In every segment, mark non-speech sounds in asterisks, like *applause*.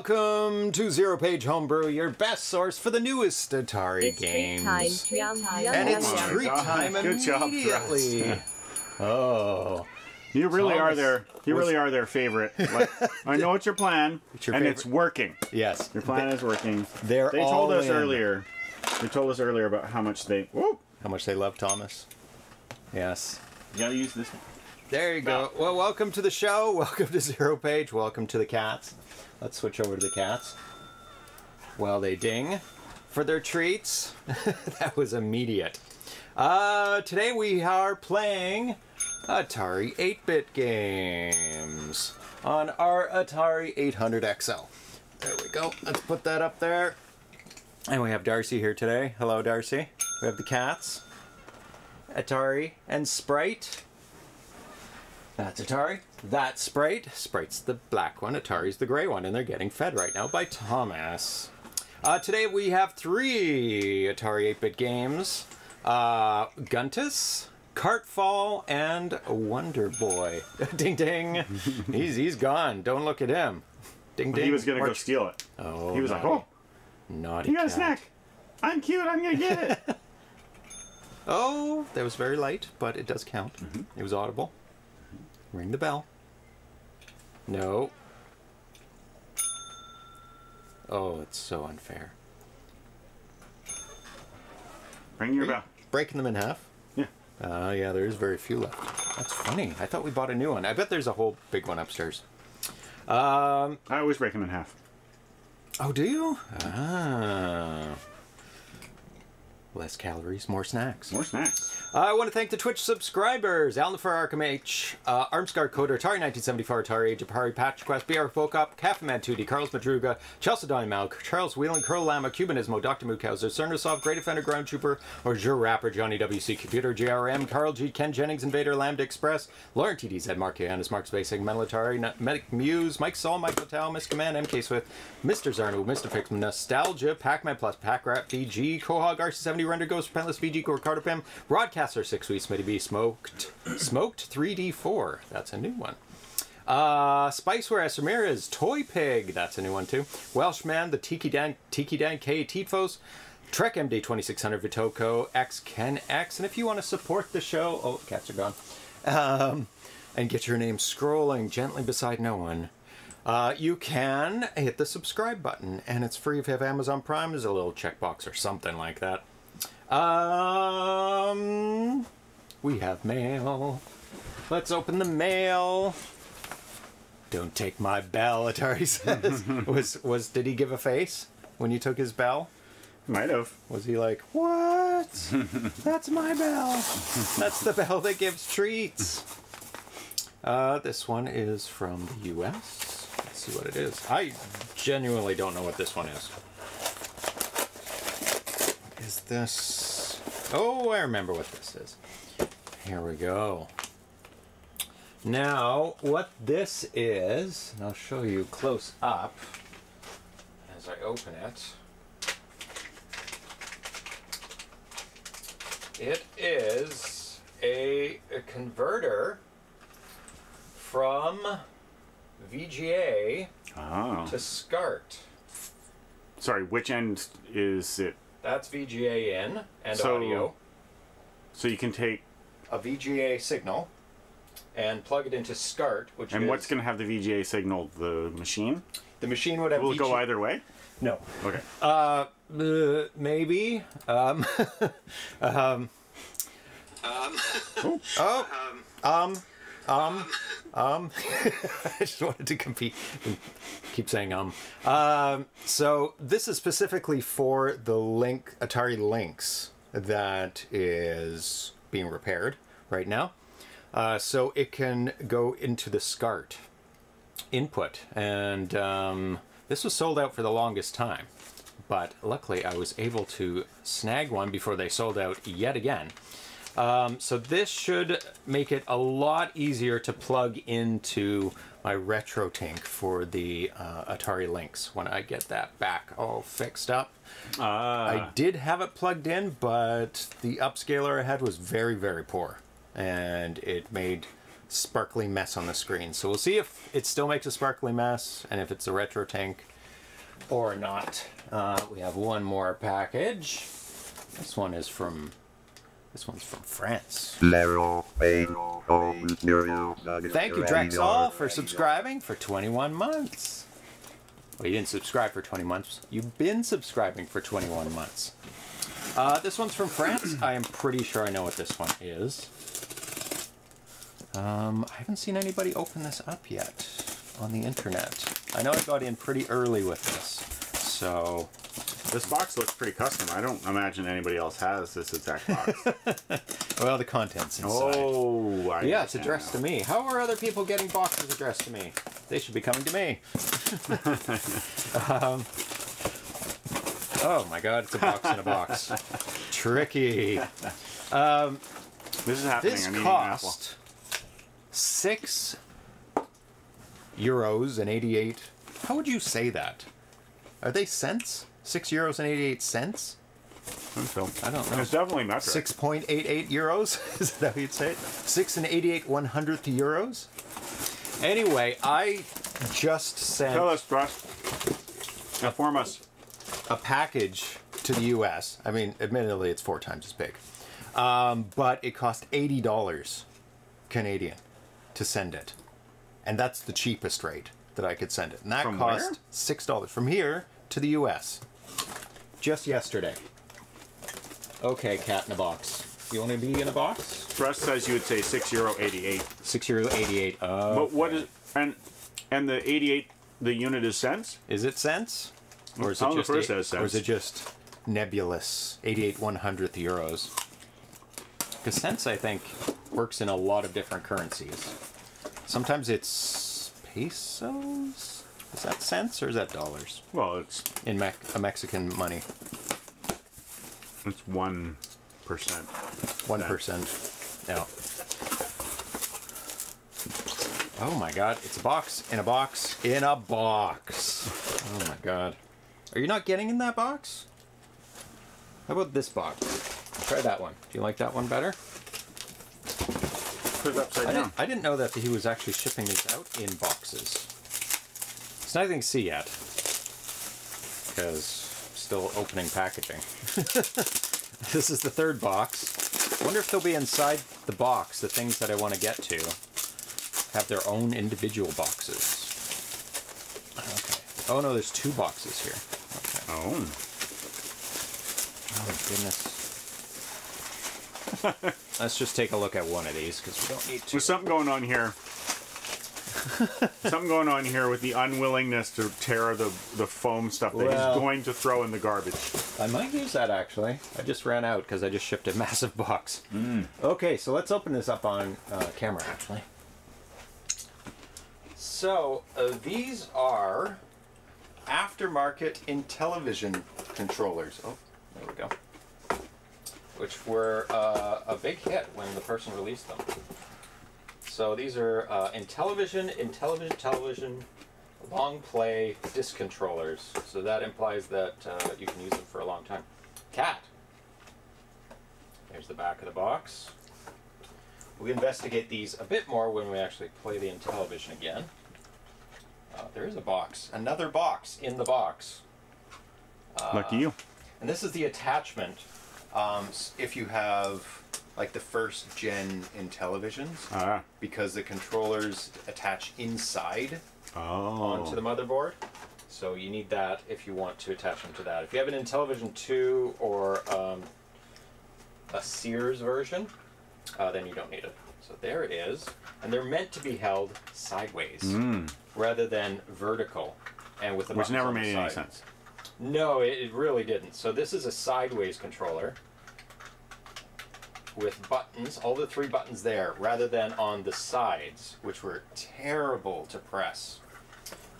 Welcome to Zero Page Homebrew, your best source for the newest Atari It's treat games. time. Yum, yum, And it's yum. treat God, time good job, immediately. oh, You really are their you was- really are their favorite. *laughs* Like, I know it's your plan, It's your and favorite. it's working. yes. Your plan is working. They're They all told us in. earlier. They told us earlier about how much they. Whoop! How much they love Thomas. Yes. You gotta use this. one. There you go. Well, welcome to the show. *laughs* Welcome to Zero Page. Welcome to the cats. Let's switch over to the cats. While they ding for their treats. *laughs* that was immediate. Uh, today we are playing Atari 8-bit games on our Atari 800 XL. There we go. Let's put that up there. And we have Darcy here today. Hello, Darcy. We have the cats. Atari and Sprite. That's Atari. That's Sprite. Sprite's the black one. Atari's the gray one, and they're getting fed right now by Thomas. Uh, today we have three Atari 8-bit games: uh, Guntus, Cartfall, and Wonder Boy. *laughs* ding ding. he's he's gone. Don't look at him. Ding ding. He was gonna go steal it. Oh, he was like, "Oh, naughty. you got a snack. I'm cute. I'm gonna get it." *laughs* *laughs* Oh, that was very light, but it does count. Mm-hmm. It was audible. Ring the bell. No. Oh, it's so unfair. Ring your bell. Breaking them in half? Yeah. Uh, yeah, there's very few left. That's funny. I thought we bought a new one. I bet there's a whole big one upstairs. Um, I always break them in half. oh, do you? Ah. Less calories, more snacks. More snacks. I want to thank the Twitch subscribers Alan for Arkham H, uh, Armscar Coder, Atari 1974, Atari Atari, Patch Quest, BR Vocop, Kaffeman 2D, Carlos Madruga, Chelsea Donny Malk, Charles Whelan, Curl Lama, Cubanismo, Dr. Mookhauser, Cernosov, Great Offender, Ground Trooper, or Jure Rapper, Johnny WC, Computer, JRM, Carl G, Ken Jennings, Invader, Lambda Express, Lauren TDZ, Mark Yanis, Mark Spacing, Mental Atari, Medic Muse, Mike Saul, Mike Patel, Miss Command, MK Swift, Mr. Zarno, Mr. Fix, Nostalgia, Pac-Man Plus, Pack Rat, VG, Quahog, RC70, Render Ghost, Penless, VG, Core, Carter Broadcaster, Six Weeks, Smitty B, Smoked, Smoked 3D4. That's a new one. Uh, Spiceware S. Toy Pig, that's a new one too. Welshman, the Tiki Dan, Tiki Dan K. Tifos, Trek MD 2600 Vitoco, X Ken X. And if you want to support the show, oh, cats are gone, um, and get your name scrolling gently beside no one, uh, you can hit the subscribe button, and it's free if you have Amazon Prime. There's a little checkbox or something like that. Um, we have mail. Let's open the mail. Don't take my bell, *laughs* Atari says. *laughs* was was did he give a face when you took his bell? Might have. Was he like, "What? *laughs* That's my bell. That's the bell that gives treats." Uh, this one is from the U.S. Let's see what it is. I genuinely don't know what this one is. Is this? Oh, I remember what this is. Here we go. Now, what this is, and I'll show you close up as I open it. It is a, a converter from VGA Oh. Ah. to SCART. Sorry. Which end is it? That's VGA in and So- audio, So you can take. a VGA signal, and plug it into SCART, which And is what's gonna have the VGA signal? The machine. the machine would have Will it go either way? No. Okay. Uh, uh, maybe. Um, *laughs* um, *laughs* oh, um, um, um. *laughs* I just wanted to compete. Keep saying um. Um. So this is specifically for the Link Atari Lynx that is being repaired right now. Uh, so it can go into the SCART input, and um, this was sold out for the longest time. But luckily, I was able to snag one before they sold out yet again. Um, so this should make it a lot easier to plug into my RetroTINK for the uh, Atari Lynx when I get that back all fixed up. Ah. I did have it plugged in, but the upscaler I had was very, very poor. And it made sparkly mess on the screen. So we'll see if it still makes a sparkly mess and if it's a RetroTINK or not. Uh, we have one more package. This one is from. This one's from France. Thank you, Drexall, for subscribing for 21 months. Well, you didn't subscribe for 20 months. You've been subscribing for 21 months. Uh, this one's from France. I am pretty sure I know what this one is. Um, I haven't seen anybody open this up yet on the internet. I know I got in pretty early with this, so This box looks pretty custom. I don't imagine anybody else has this exact box. *laughs* well the contents inside. oh, I Yeah, it's addressed now. to me. How are other people getting boxes addressed to me? They should be coming to me. *laughs* um, oh my god, it's a box in a box. *laughs* Tricky. This is happening. This I'm eating an apple. cost six euros and eighty-eight. How would you say that? Are they cents? Six euros and eighty-eight cents? Film. I don't know. It's definitely metric. Six point eight eight euros. *laughs* Is that how you'd say it? Six and eighty-eight one hundredth euros. Anyway, I just sent Tell us, Russ. Inform us. a package to the U.S. I mean, admittedly, it's four times as big, um, but it cost eighty dollars Canadian to send it, and that's the cheapest rate that I could send it. And that From cost where? six dollars from here to the U.S. Just yesterday. Okay, cat in a box. You want to be in a box? Russ says you would say six euro eighty-eight. Six euro eighty-eight. Oh, But what is and and the eighty-eight? The unit is cents. is it cents? Or is it just eight- says or is it just nebulous? Eighty-eight one hundredth euros. Because cents, I think, works in a lot of different currencies. Sometimes it's pesos. Is that cents or is that dollars Well, it's in Me- a Mexican money? it's one percent. One percent. No. Oh my god, it's a box in a box in a box. Oh my god. Are you not getting in that box? How about this box? Try that one. Do you like that one better? Put it upside I down. didn't, I didn't know that he was actually shipping these out in boxes. It's nothing to see yet. Because still opening packaging. *laughs* this is the third box. wonder if they'll be inside the box, the things that I want to get to, have their own individual boxes. Okay. Oh no, there's two boxes here. Okay. Oh, Oh goodness. *laughs* Let's just take a look at one of these because we don't need to. there's something going on here. *laughs* something going on here with the unwillingness to tear the the foam stuff that Well- he's going to throw in the garbage. I might use that actually. I just ran out because I just shipped a *laughs* massive box. Okay, so let's open this up on uh, camera actually. So uh, these are aftermarket Intellivision controllers. Oh, there we go. Which were uh, a big hit when the person released them. So these are uh, Intellivision, Intellivision, television, long play disc controllers. So that implies that uh, you can use them for a long time. Cat. There's the back of the box. We investigate these a bit more when we actually play the Intellivision again. Uh, there is a box, another box in the box. Lucky you. And this is the attachment. Um, if you have like the first gen Intellivisions, Ah. because the controllers attach inside Oh. onto the motherboard. So you need that if you want to attach them to that. If you have an Intellivision 2 or um, a Sears version, uh, then you don't need it. So there it is. And they're meant to be held sideways rather than vertical. And with the Mm. Which never the made any sense. No, it, it really didn't. So this is a sideways controller with buttons, all the three buttons there, rather than on the sides, which were terrible to press.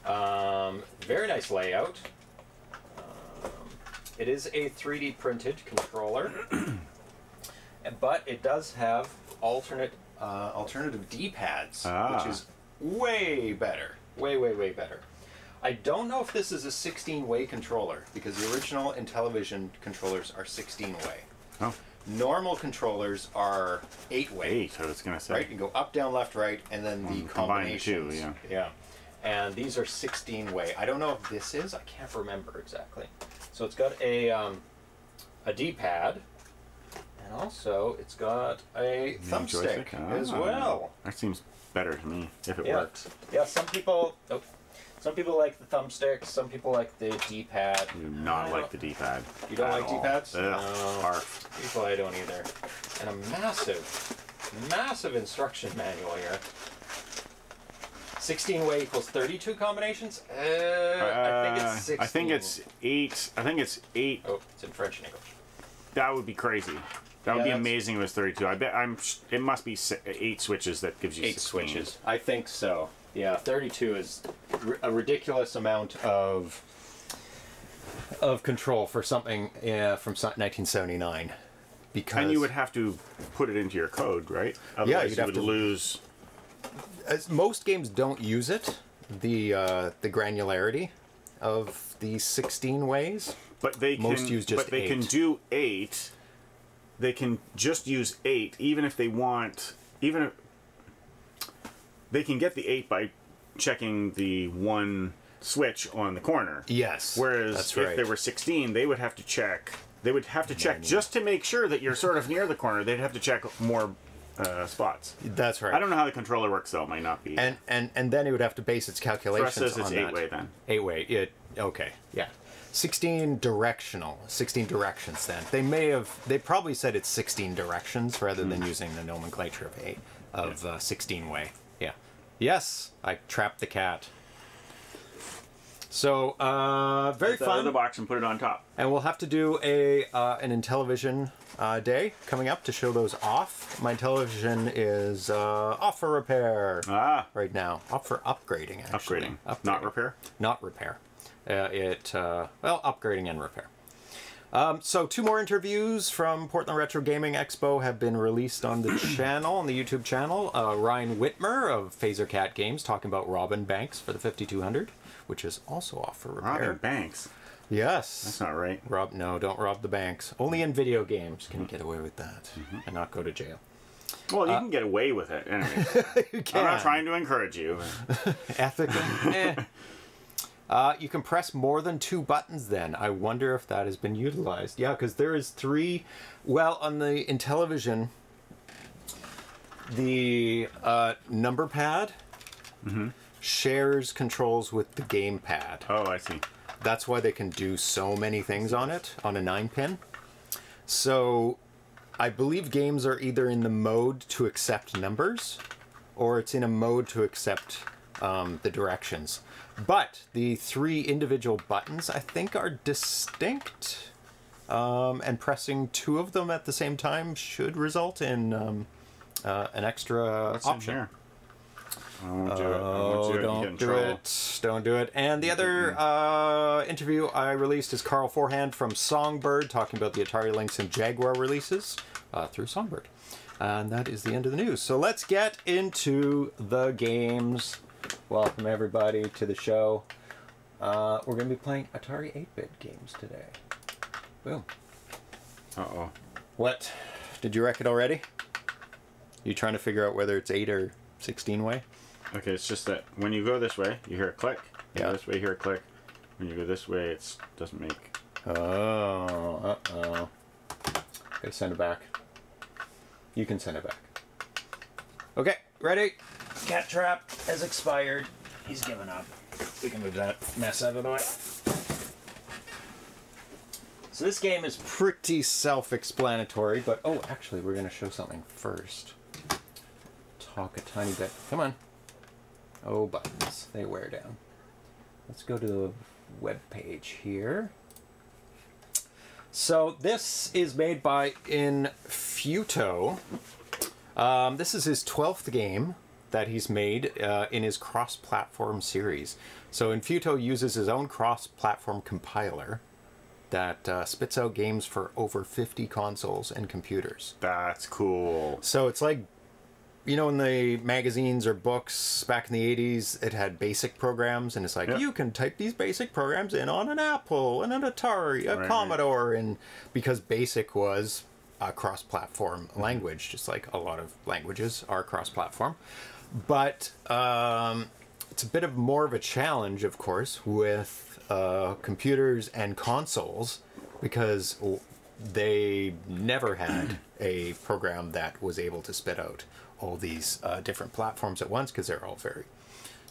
Um, very nice layout. Um, it is a 3D printed controller, *clears throat* but it does have alternate uh, alternative D-pads, Ah. which is way better, way way way better. I don't know if this is a 16-way controller because the original Intellivision controllers are 16-way. Oh. Normal controllers are eight way. Eight, I was gonna say. Right, you can go up, down, left, right, and then the Mm, combine two, yeah. Yeah. And these are 16 way. I don't know if this is. I can't remember exactly. So it's got a um, a D-pad, and also it's got a thumbstick as Ah, well. That seems better to me if it Yeah. works. Yeah. Some people. Oh, some people like the thumbstick. Some people like the D-pad. I do not like the D-pad. You don't like all. D-pads? Ugh, No. barf. People I don't either. And a massive, massive instruction manual here. 16 way equals 32 combinations? Uh, I think Uh, it's 16. I think it's eight. I think it's eight. Oh, it's in French and English. That would be crazy. That would Yeah, be amazing. if It was thirty-two. I bet I'm. It must be eight switches that gives you Eight 16. switches. I think so. Yeah, 32 is r- a ridiculous amount of of control for something uh, from 1979. Because And you would have to put it into your code, right? Otherwise, you'd you have would to- lose. as most games don't use it, the uh, the granularity of the 16 ways. But they Most can. use just but they can do eight. They can just use eight, even if they want. Even if they can get the eight by checking the one switch on the corner. Yes. Whereas that's if right. they were 16, they would have to check. They would have to check just to make sure that you're sort of near the corner. They'd have to check more uh, spots. that's right. I don't know how the controller works, though. It might not be. And and and then it would have to base its calculations says it's on eight way then. Eight way. It okay. Yeah. 16 directional. 16 directions. Then they may have. They probably said it's 16 directions rather than Hmm. using the nomenclature of eight of uh, 16 way. Yes, I trapped the cat. So uh, very that out of the box and put it on top. And we'll have to do a uh, an Intellivision uh, day coming up to show those off. My television is uh, off for repair Ah, right now. Off for upgrading, actually. upgrading, not repair. Not repair. Uh, it uh, well, upgrading and repair. Um, so two more interviews from Portland Retro Gaming Expo have been released on the *clears throat* channel, on the YouTube channel. Uh, Ryan Whitmer of Phaser Cat Games talking about Robin Banks for the 5200, which is also off for repair. Robin Banks. Yes. That's not right. Rob, no, don't rob the banks. Only in video games can you get away with that Mm-hmm. and not go to jail. Well, you can get away with it. Anyway, *laughs* I'm not trying to encourage you. *laughs* Ethically. *laughs* eh. Uh, you can press more than two buttons then. I wonder if that has been utilized. Yeah, because there is three. Well, on the Intellivision, the uh, number pad mm -hmm. shares controls with the game pad. Oh, I see. That's why they can do so many things on it on a nine pin. So I believe games are either in the mode to accept numbers or it's in a mode to accept um, the directions. But the three individual buttons, I think, are distinct. Um, and pressing two of them at the same time should result in um, uh, an extra What's option. I won't do it. I Oh, won't do it. Get don't do trouble. it. Don't do it. And the other uh, interview I released is Carl Forhan from Songbird talking about the Atari Lynx and Jaguar releases uh, through Songbird. And that is the end of the news. So let's get into the games. Welcome, everybody, to the show. Uh, we're going to be playing Atari 8 bit games today. Boom. Uh oh. What? Did you wreck it already? You trying to figure out whether it's 8 or 16 way? Okay, it's just that when you go this way, you hear a click. You Yeah. this way, you hear a click. When you go this way, it doesn't make. Oh, uh oh. Gotta send it back. You can send it back. Okay, ready? Cat trap has expired. He's given up. We can move that mess out of the way. So this game is pretty self-explanatory, but oh, actually, we're gonna show something first. Talk a tiny bit. Come on. Oh, buttons. They wear down. Let's go to the web page here. So this is made by Inufuto. Um, this is his twelfth game that he's made uh, in his cross-platform series. So Inufuto uses his own cross-platform compiler that uh, spits out games for over 50 consoles and computers. That's cool. So it's like, you know, in the magazines or books back in the 80s, it had basic programs, and it's like, Yeah. you can type these basic programs in on an Apple, and an Atari, a Right. Commodore, and because basic was a cross-platform language, just like a lot of languages are cross-platform. But um, it's a bit of more of a challenge, of course, with uh, computers and consoles because they never had a program that was able to spit out all these uh, different platforms at once because they're all very,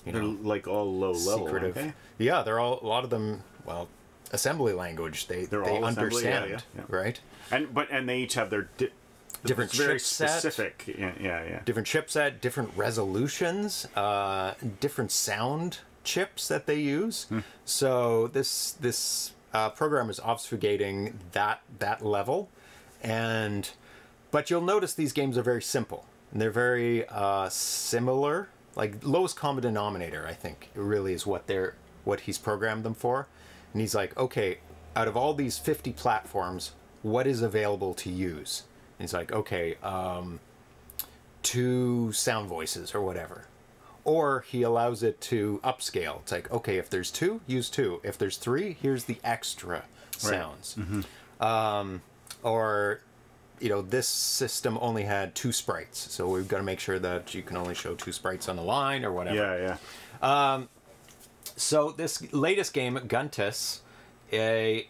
you They're know, like all low level. secretive. aren't Yeah, they're all a lot of them. Well, assembly language. They They're they assembly, yeah, understand, yeah, yeah. right? And but and they each have their di- Different very chipset. specific. Yeah, yeah, yeah. Different chipset, different resolutions, uh, different sound chips that they use. Hmm. So this this uh, program is obfuscating that that level, and but you'll notice these games are very simple and they're very uh, similar. Like lowest common denominator, I think, really is what they're what he's programmed them for. And he's like, okay, out of all these fifty platforms, what is available to use? And he's like, okay, um, two sound voices or whatever. Or he allows it to upscale. It's like, okay, if there's two, use two. If there's three, here's the extra sounds. Um, or, you know, this system only had two sprites. So we've got to make sure that you can only show two sprites on the line or whatever. Yeah, yeah. So this latest game, Guntus, uh,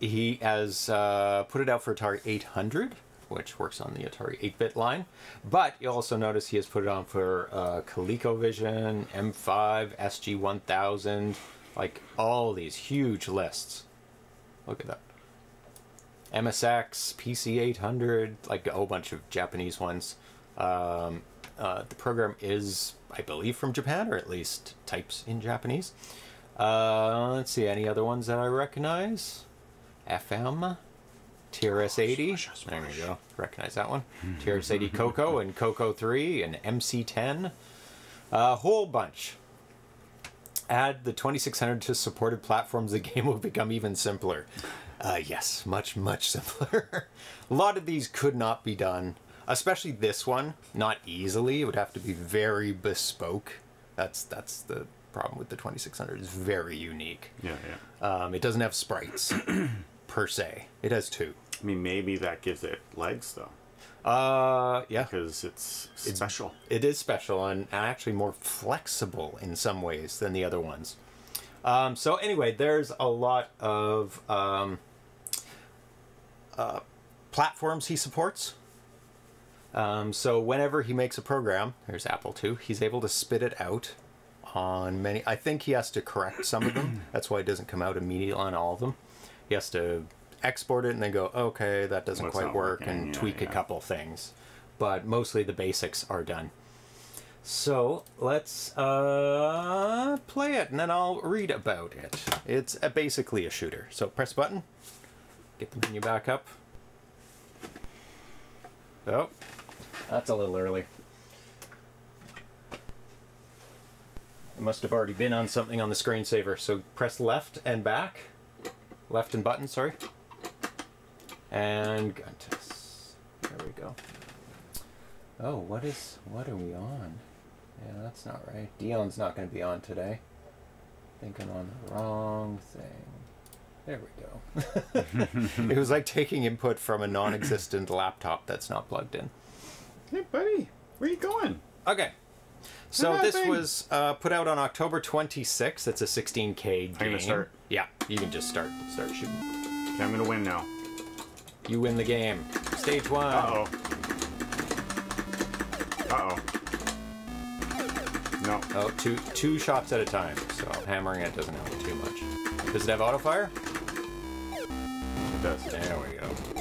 he has uh, put it out for Atari 800, which works on the Atari 8-bit line. But you'll also notice he has put it on for uh, ColecoVision, M5, SG1000, like all these huge lists. Look at that. MSX, PC 800, like a whole bunch of Japanese ones. Um, uh, the program is, I believe, from Japan, or at least types in Japanese. Uh, let's see, any other ones that I recognize? FM, TRS-80. There we go. Recognize that one. TRS-80 *laughs* Coco and Coco 3 and MC10. A whole bunch. Add the 2600 to supported platforms, the *laughs* game will become even simpler. Uh, yes, much, much *laughs* simpler. a lot of these could not be done, especially this one, not easily. It would have to be very bespoke. That's that's the problem with the 2600. It's very unique. Yeah, yeah. Um, it doesn't have sprites *clears throat* per se. It has two. I mean, maybe that gives it legs though, Uh, yeah. because it's it's special. It is special and actually more flexible in some ways than the other ones. Um, so anyway, there's a lot of um, uh, platforms he supports. Um, so whenever he makes a program, there's Apple II, he's able to spit it out on many. I think he has to correct some of them. That's why it doesn't come out immediately on all of them. He has to export it and then go, okay, that doesn't What's quite work, and Yeah, tweak a couple things. But mostly the basics are done. So let's uh, play it, and then I'll read about it. It's a, basically a shooter. So press button, get the menu back up. Oh, that's a little early. It must have already been on something on the screensaver. So press left and back, left and button. Sorry. And Guntus. There we go. Oh, what is what are we on? Yeah, that's not right. Dion's not going to be on today. Thinking on the wrong thing. There we go. *laughs* *laughs* it was like taking input from a non-existent laptop that's not plugged in. Hey, buddy, where you going? Okay. So this was uh, put out on October 26th. It's a 16k game. I'm gonna start. Yeah, you can just start start shooting. Okay, I'm gonna win now. You win the game. Stage one. Uh oh. Uh oh. No. Oh, two two shots at a time. So hammering it doesn't help too much. Does it have auto fire? It does. There we go.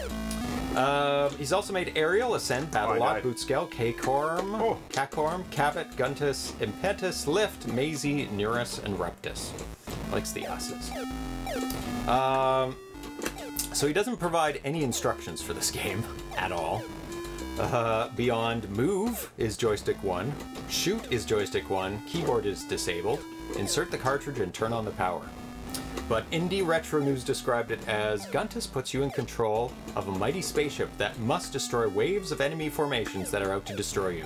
Uh, he's also made Aerial, Ascent, Oh, I Battlot, died. Bootskell, K-Corm, Oh. Cacorm, Cavit, Guntus, Impetus, Lift, Mazy, Neuras, and Reptus. Likes the S's. Um, so he doesn't provide any instructions for this *laughs* game at all. Uh, beyond move is joystick 1, shoot is joystick 1, keyboard is disabled, insert the cartridge and turn on the power. But Indie Retro News described it as Guntus puts you in control of a mighty spaceship that must destroy waves of enemy formations that are out to destroy you.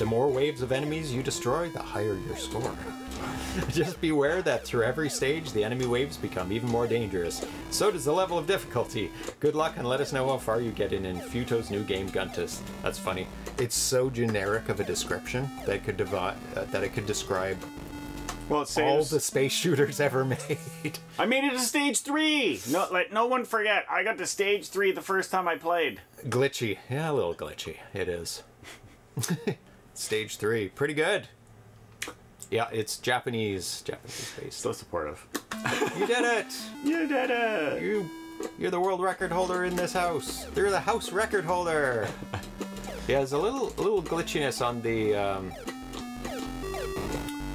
The more waves of enemies you destroy, the higher your score. *laughs* Just beware that through every stage, the enemy waves become even more dangerous. So does the level of difficulty. Good luck and let us know how far you get in Inufuto's new game Guntus. That's funny. It's so generic of a description that could devi- uh, that it could describe Well, it all saves. the space shooters ever made. *laughs* I made it to stage three. No, let no one forget. I got to stage three the first time I played. glitchy. Yeah, a little glitchy. It is. *laughs* Stage three. Pretty good. Yeah, it's Japanese. Japanese based. So supportive. You did it! *laughs* You did it. You, you're the world record holder in this house. You're the house record holder. Yeah, there's a little, a little glitchiness on the, um,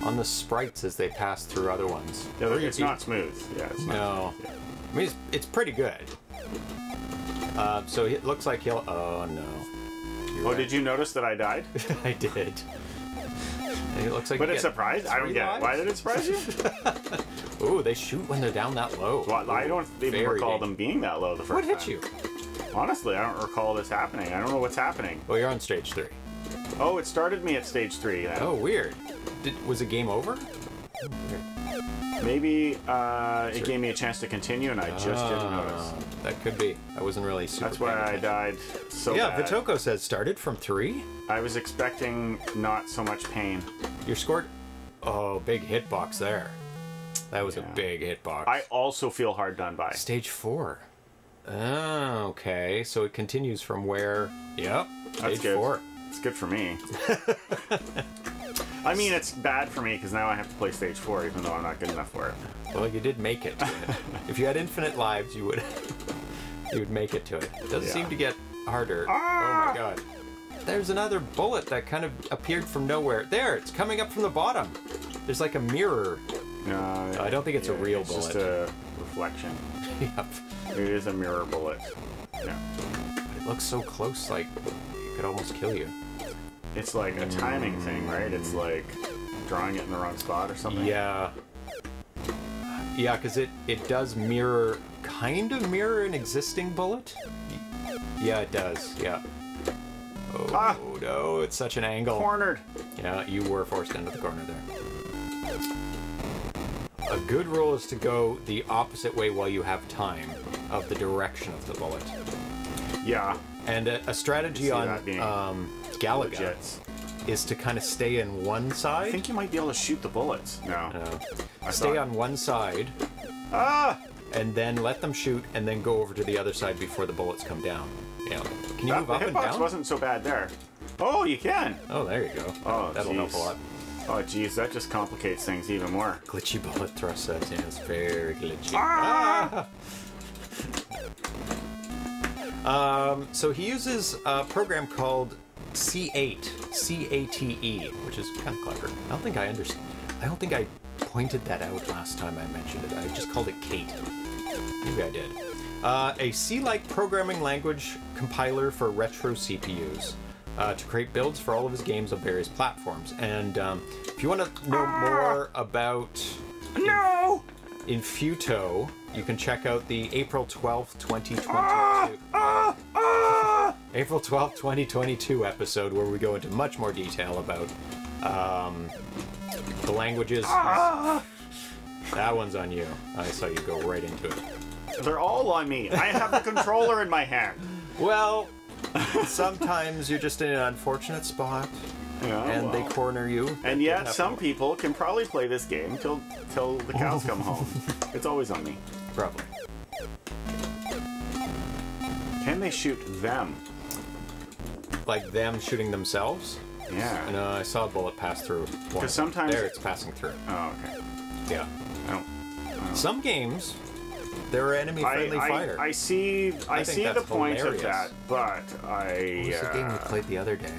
on the sprites as they pass through other ones. Yeah, it's not smooth. Yeah, it's not. No, I mean it's, it's pretty good. Uh, so it looks like he'll. Oh no. You're Oh, right. did you notice that I died? *laughs* I did. And it looks like. But it surprised. I don't get it. Why did it surprise you? *laughs* Ooh, they shoot when they're down that low. well, I don't even recall dangerous. them being that low the first time. What hit time. you? Honestly, I don't recall this happening. I don't know what's happening. Well, you're on stage three. Oh, it started me at stage three. then. Oh, weird. Did, was it game over? Maybe uh, it gave me a chance to continue, and I just didn't notice. Ah, That could be. I wasn't really super. That's why I died so Yeah, bad. Vitoco says started from three. I was expecting not so much pain. You're scored. Oh, big hitbox there. That was Yeah. a big hitbox. I also feel hard done by. Stage four. Oh, okay. So it continues from where? Yep. Stage four. It's good for me. *laughs* I mean, it's bad for me because now I have to play stage four, even though I'm not good enough for it. Well, you did make it. *laughs* If you had infinite lives, you would. *laughs* you would make it to it. It doesn't Yeah. seem to get harder. Ah! Oh my god. There's another bullet that kind of appeared from nowhere. There, it's coming up from the bottom. There's like a mirror. No, I don't think it's a real bullet. it's just a reflection. yep. It is a mirror bullet. Yeah. It looks so close, like it could almost kill you. It's like a timing thing, right? It's like drawing it in the wrong spot or something. Yeah. Yeah, because it, it does mirror, kind of mirror an existing bullet. Yeah, it does. Yeah. Oh, Ah! no, it's such an angle. Cornered. Yeah, you were forced into the corner there. A good rule is to go the opposite way while you have time of the direction of the bullet. Yeah. And a, a strategy on that um, Galaga Jets. is to kind of stay in one side. I think you might be able to shoot the bullets. No. Uh, stay thought- on one side Ah! and then let them shoot and then go over to the other side before the bullets come down. Yeah. Can you That, move up and hitbox down? wasn't so bad there. Oh, you can. Oh, there you go. Oh, That'll help a jeez. lot. Oh, geez, that just complicates things even more. Glitchy bullet thrust says, yeah, it's very glitchy. Ah! Um, so he uses a program called C8, C-A-T-E, which is kind of clever. I don't think I understand. I don't think I pointed that out last time I mentioned it. I just called it Kate. Maybe I did. Uh, a C-like programming language compiler for retro CPUs uh, to create builds for all of his games on various platforms. And um, if you want to know more about No! Inufuto, you can check out the April 12th, 2022. Ah! Ah! April 12th, 2022 episode where we go into much more detail about um, the languages. Ah! That one's on you. I saw you go right into it. They're all on me. I have the controller in my hand. Well, sometimes you're just in an unfortunate spot Yeah, and they corner you. And yet, some people can probably play this game till till the cows come *laughs* home. It's always on me. Probably. Can they shoot them? Like them shooting themselves. Yeah. No, I saw a bullet pass through. one. 'Cause sometimes- There, it's passing through. Oh, okay. Yeah. I don't. Some games, there are enemy-friendly fire. I see. I, think see the point hilarious. of that, but I. What was the game we uh, played the other day?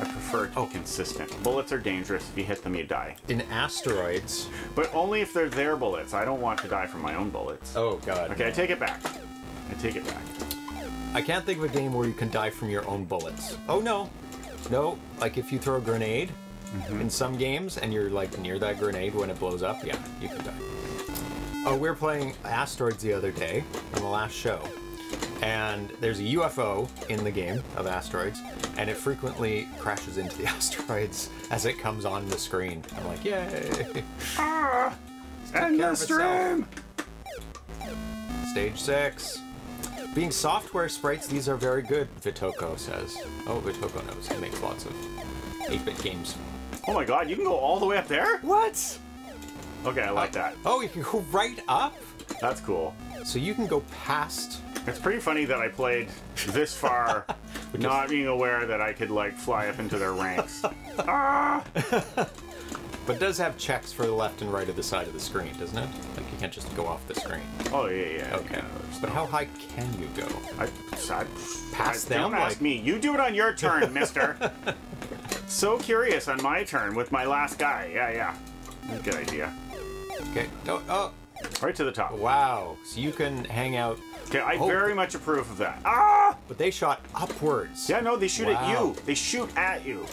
I prefer to Oh. be consistent. Bullets are dangerous. If you hit them, you die. In Asteroids. But only if they're their bullets. I don't want to die from my own bullets. Oh god. Okay, I take it back. I take it back. I can't think of a game where you can die from your own bullets. Oh no. No, like if you throw a grenade Mm-hmm. in some games and you're like near that grenade when it blows up, yeah, you can die. Oh, we were playing Asteroids the other day on the last show. And there's a UFO in the game of asteroids, and it frequently crashes into the *laughs* asteroids as it comes on the screen. I'm like, yay! Ah! Care the stream! Stage six. Being software sprites, these are very good, Vitoco says. Oh, Vitoco knows. He makes lots of 8-bit games. Oh my god, you can go all the way up there? What? Okay, I like that. Oh, you can go right up? That's cool. So you can go past... It's pretty funny that I played this far, *laughs* not being aware that I could like fly up into their ranks. ah! *laughs* But it does have checks for the left and right of the side of the screen, doesn't it? Like you can't just go off the screen. Oh yeah, yeah. Okay. yeah, But how high can you go? I, I, Past I, them, Don't ask like- me. You do it on your turn, *laughs* Mister. so curious on my turn with my last guy. Yeah, yeah. Good idea. Okay. Oh, oh, Right to the top. wow. So you can hang out, Okay, I Oh. very much approve of that. Ah! but they shot upwards. Yeah, no, they shoot at you. They shoot at you.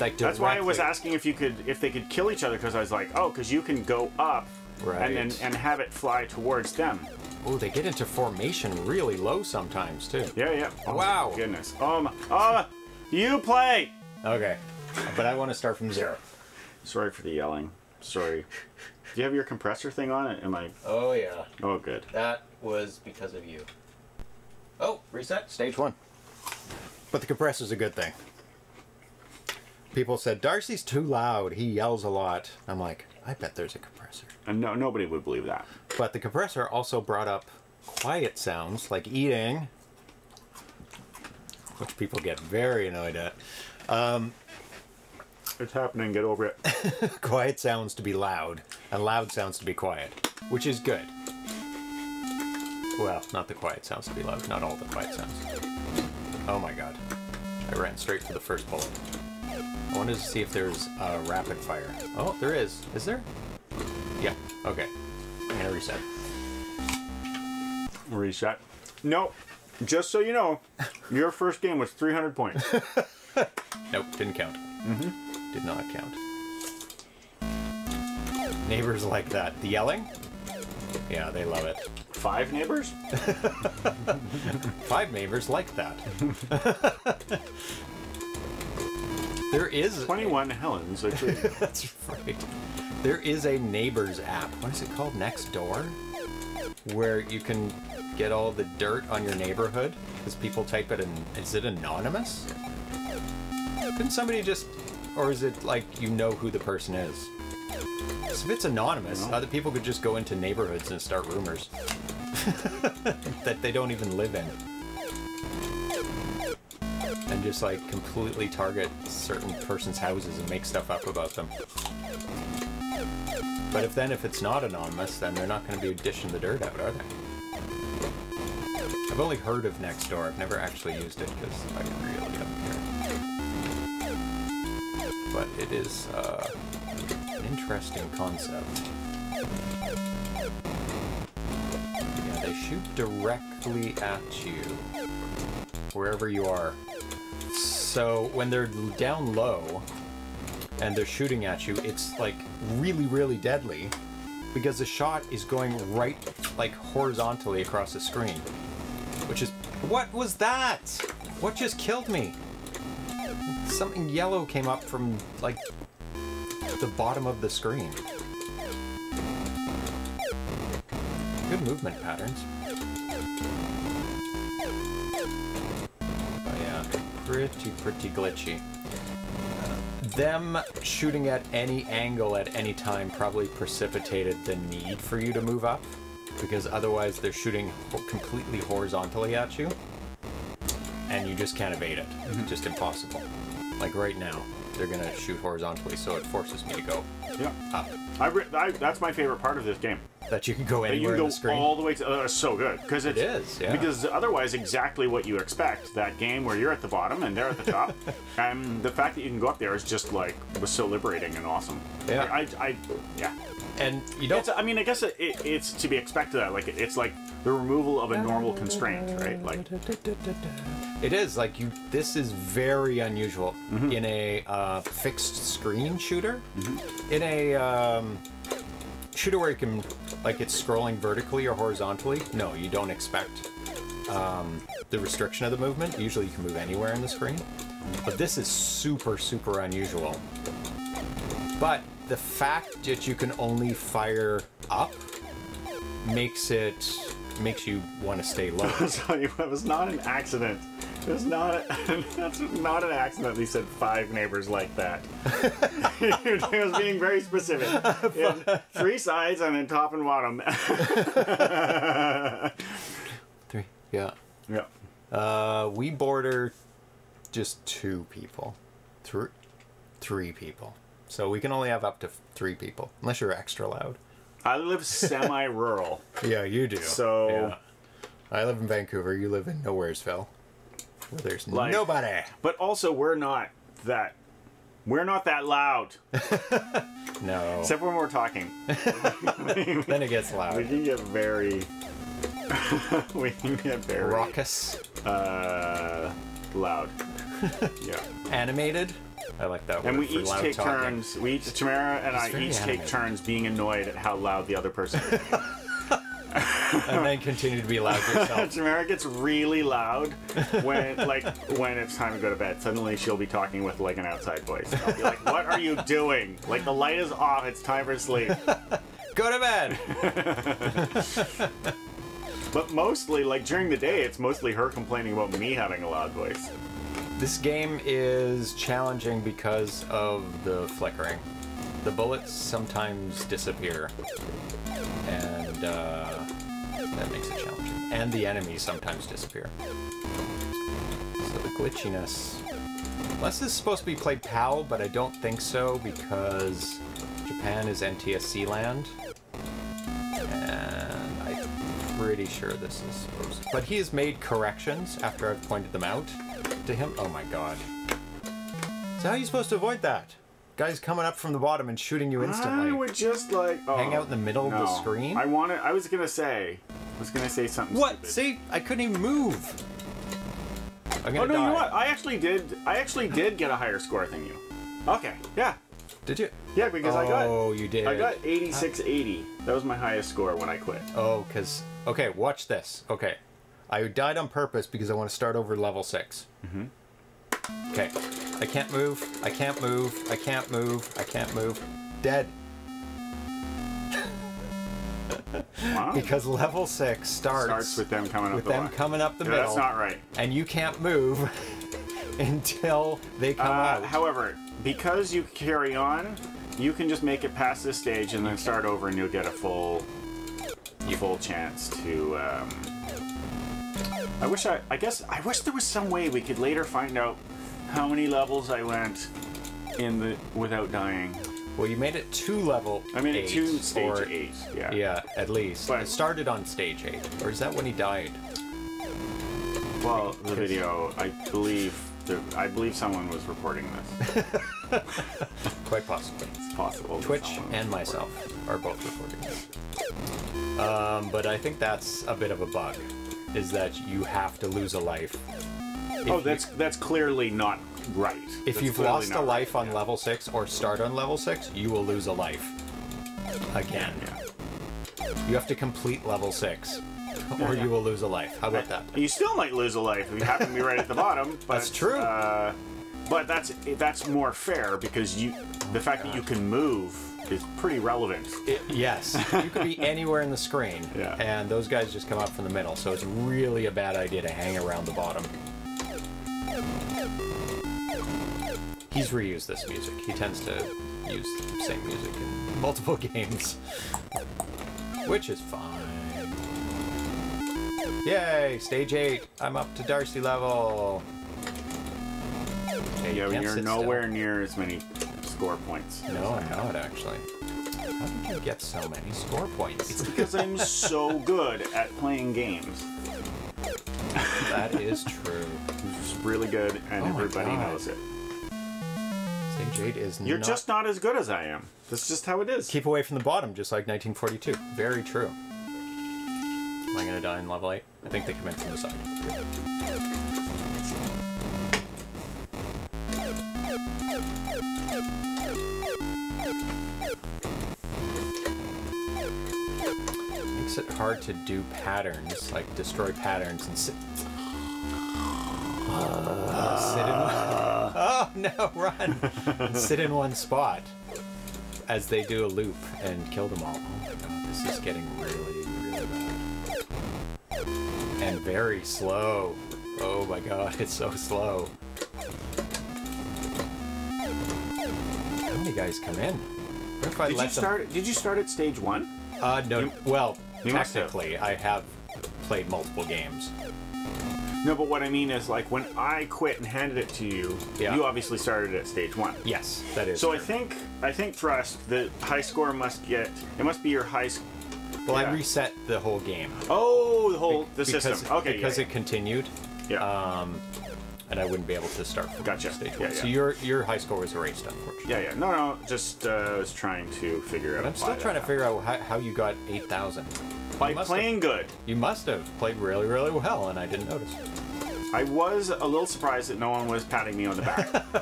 Like That's why I was asking if you could, if they could kill each other, because I was like, oh, because you can go up right. and then and have it fly towards them. Oh, they get into formation really low sometimes too. Yeah, yeah. Oh, Wow. my Goodness. Oh, my, oh, you play. Okay. But I want to start from zero. Sorry for the yelling. Sorry. Do you have your compressor thing on it? Am I? Oh yeah. Oh, good. That was because of you. Oh, reset. Stage one. But the compressor's a good thing. People said Darcy's too loud. He yells a lot. I'm like, I bet there's a compressor. And no, nobody would believe that. But the compressor also brought up quiet sounds like eating, which people get very annoyed at. Um, It's happening. Get over it. *laughs* quiet sounds to be loud, and loud sounds to be quiet, which is good. Well, not the quiet sounds to be loud, not all the quiet sounds. Oh my god. I ran straight for the first bullet. I wanted to see if there's a rapid fire. Oh, there is. Is there? Yeah, okay. I'm gonna reset. Reset. Nope. Just so you know, your first game was 300 points. *laughs* Nope, didn't count. Mm-hmm. Did not count. Neighbors like that. The yelling? Yeah, they love it. Five neighbors? *laughs* Five neighbors like that. *laughs* there is 21 Helens. Actually. *laughs* That's right. There is a neighbors app. What is it called? Nextdoor, where you can get all the dirt on your neighborhood because people type it in. Is it anonymous? Couldn't somebody just, or is it like you know who the person is? if it's anonymous, No. other people could just go into neighborhoods and start rumors *laughs* that they don't even live in. And just like completely target certain person's houses and make stuff up about them. But if then if it's not anonymous, then they're not going to be dishing the dirt out, are they? I've only heard of Nextdoor. I've never actually used it because I really don't. But it is uh, an interesting concept. Yeah, they shoot directly at you wherever you are. So when they're down low and they're shooting at you, it's like really, really deadly because the shot is going right, like horizontally across the screen. Which is. What was that? What just killed me? Something yellow came up from, like, the bottom of the screen. Good movement patterns. But yeah, pretty, pretty glitchy. Them shooting at any angle at any time probably precipitated the need for you to move up, because otherwise they're shooting completely horizontally at you, and you just can't evade it. Mm-hmm. Just impossible. Like right now, they're gonna shoot horizontally, so it forces me to go yeah. up. I, I, that's my favorite part of this game. That you can go That you can go the all the way to. Uh, so good because It is, yeah. Because otherwise, exactly what you expect. That game where you're at the bottom and they're at the top, *laughs* and the fact that you can go up there is just like was so liberating and awesome. Yeah. I, I, yeah. and you don't It's, I mean, I guess it, it, it's to be expected that like it's like the removal of a normal constraint, right? Like It is like you. This is very unusual Mm-hmm. in a uh, fixed screen shooter. In a um, shooter where you can, like, it's scrolling vertically or horizontally. No, you don't expect um, the restriction of the movement. Usually you can move anywhere in the screen. But this is super, super unusual. But the fact that you can only fire up makes it makes you want to stay low. *laughs* You, it was not an accident. It was not. *laughs* That's not an accident. He said five neighbors like that. *laughs* he was being very specific. *laughs* Three sides and then top and bottom. Three. Yeah. yeah. Uh, we border just two people. Three, three people. So we can only have up to three people, unless you're extra loud. I live semi-rural, Yeah, you do. so Yeah. I live in Vancouver. You live in Nowheresville, where there's Like- nobody. but also we're not that. We're not that loud, *laughs* No. except when we're talking. *laughs* then it gets loud. We can get very. *laughs* we can get very Raucous, uh, loud. Yeah. animated. I like that And we each take talking. turns. We each, Tamara and I very each take turns being annoyed at how loud the other person is. *laughs* and then continue to be loud yourself. *laughs* Tamara gets really loud when, like, when it's time to go to bed. Suddenly she'll be talking with like an outside voice. I'll be like, "What are you doing? Like the light is off. It's time for sleep." *laughs* Go to bed. But mostly, like during the day, it's mostly her complaining about me having a loud voice. This game is challenging because of the flickering. The bullets sometimes disappear, and uh, that makes it challenging. And the enemies sometimes disappear. So the glitchiness. Unless this is supposed to be played PAL, but I don't think so because Japan is NTSC land. And I'm pretty sure this is supposed to. But he has made corrections after I've pointed them out to him. Oh my god. So how are you supposed to avoid that? Guy's coming up from the bottom and shooting you instantly. I would just like oh, Hang out in the middle of the screen? I wanted. I was gonna say. I was gonna say something. What? stupid. See? I couldn't even move. I'm gonna Oh no! die. You know what? I actually did. I actually did get a higher score than you. Okay. Yeah. Did you? Yeah, because I got. Oh, you did. I got 8680. That was my highest score when I quit. Oh, because okay, watch this. Okay, I died on purpose because I want to start over level 6 Mm-hmm. Okay, I can't move. I can't move. I can't move. I can't move. Dead Wow. *laughs* because level six starts, Starts with them coming up with the them line. coming up the Yeah, middle, that's not right. and you can't move *laughs* until they come Uh, out. however, because you carry on, you can just make it past this stage and then start over, and you'll get a full, full chance to. Um, I wish I. I guess I wish there was some way we could later find out how many levels I went in the without dying. well, you made it two level. I mean, eight, to stage or- eight. Yeah. Yeah, at least. But- it started on stage eight, or is that when he died? Well, the video, I believe. The, I believe someone was reporting this. *laughs* *laughs* Quite possibly. It's possible. Twitch and reporting myself are both recording this. Um, but I think that's a bit of a bug, is that you have to lose a life. Oh, that's that's clearly not right. If That's you've lost a life right, on yeah. level six or start on level six, you will lose a life again. Yeah. You have to complete level six, or you will lose a life. How about that? You still might lose a life if you happen to be right at the *laughs* bottom. But, That's true. Uh, but that's that's more fair because you the fact that you can move is pretty relevant. It- yes, you could be *laughs* anywhere in the screen, Yeah. and those guys just come up from the middle. So it's really a bad idea to hang around the bottom. He's reused this music. He tends to use the same music in *laughs* multiple games, which is fine. Yay! Stage eight. I'm up to Darcy level. You Yeah, you're nowhere still. near as many score points. No, I'm not actually. How did you get so many score points? It's Because I'm so good at playing games. That is true. It's really good, and Oh everybody knows it. Stage 8 is You're not... just not as good as I am. That's just how it is. Keep away from the bottom, just like 1942. Very true. Am I gonna die in level 8? I think they come in from the side. Makes it hard to do patterns, like destroy patterns and sit. Uh, sit in one. *laughs* Oh no, run! And *laughs* sit in one spot as they do a loop and kill them all. Oh my god, this is getting really, really bad. And very slow. Oh my god, *laughs* it's so slow. How many guys come in? What if I Did let you them- start? Did you start at stage one? uh, no. You- well, you must have. technically, I have played multiple games. No, but what I mean is like when I quit and handed it to you, Yeah. you obviously started at stage one. Yes, that is. So I think I think for us the high score must get it must be your high. sc- well, I reset the whole game. Oh, the whole the because, system. Okay, because yeah, it continued, yeah. um, and I wouldn't be able to start from Gotcha. stage Yeah, one. So your your high score was erased, unfortunately. yeah, yeah. No, no. Just uh, was trying to figure out. But I'm still trying to figure out how, how you got eight thousand. by playing good. You must have played really, really well, and I didn't notice. I was a little surprised that no one was patting me on the back *laughs*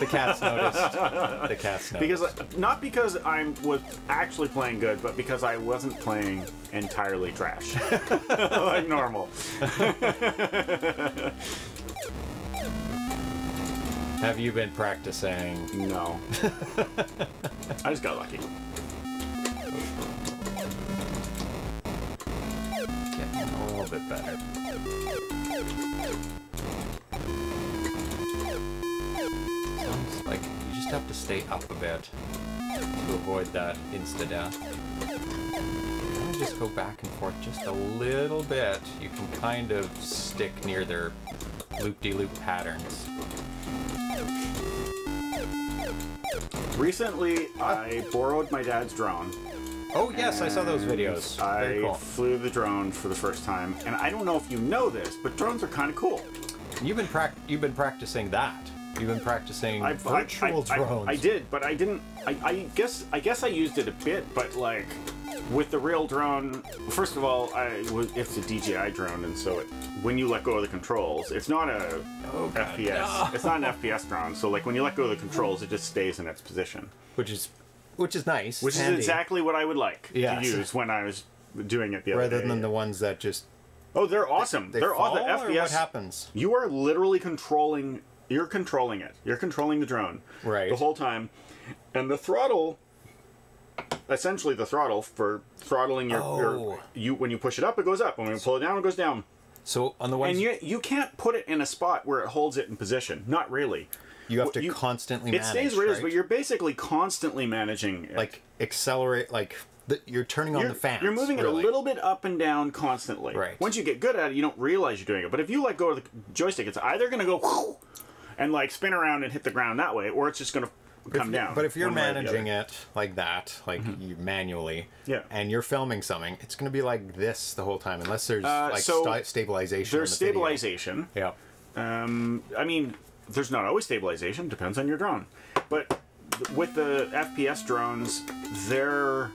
The cats noticed. The cats *laughs* noticed. because uh, not because I was actually playing good, but because I wasn't playing entirely trash *laughs* like normal. Have you been practicing? No, *laughs* I just got lucky. Getting a little bit better. Sounds like you just have to stay up a bit to avoid that insta death. If you just go back and forth just a little bit, you can kind of stick near their loop-de-loop patterns. Recently, I borrowed my dad's drone. Oh yes, I saw those videos. I Very cool. flew the drone for the first time, and I don't know if you know this, but drones are kind of cool. You've been prac- you've been practicing that. You've been practicing I, virtual I, I, drones. I, I did, but I didn't. I, I guess I guess I used it a bit, but like with the real drone. First of all, I it's a DJI drone, and so it, when you let go of the controls, it's not a Oh, God, FPS. no. It's not an FPS drone. So like when you let go of the controls, it just stays in its position, which is which is nice. which handy, is exactly what I would like Yes. to use when I was doing it the other day. rather than the ones that just oh, they're awesome. they are all the FPS. what happens? You are literally controlling. You're controlling it. You're controlling the drone. Right. The whole time, and the throttle. Essentially, the throttle for throttling your, Oh. your you when you push it up, it goes up. When you pull it down, it goes down. So on the ones And you you can't put it in a spot where it holds it in position. Not really. you have to you- constantly It manage. stays where it is, but you're basically constantly managing it. like accelerate like the, you're turning on you're, the fan. You're moving it a little bit up and down constantly. Right. Once you get good at it, you don't realize you're doing it. But if you let go of the joystick, it's either going to go *laughs* and like spin around and hit the ground that way, or it's just going to come If- down. But if you're one way or the managing it like that, like you manually, Yeah. and you're filming something, it's going to be like this the whole time, unless there's Uh, like so sti- stabilization. there's the video. stabilization. Yeah. Um, I mean, there's not always stabilization. Depends on your drone. But with the FPS drones, they're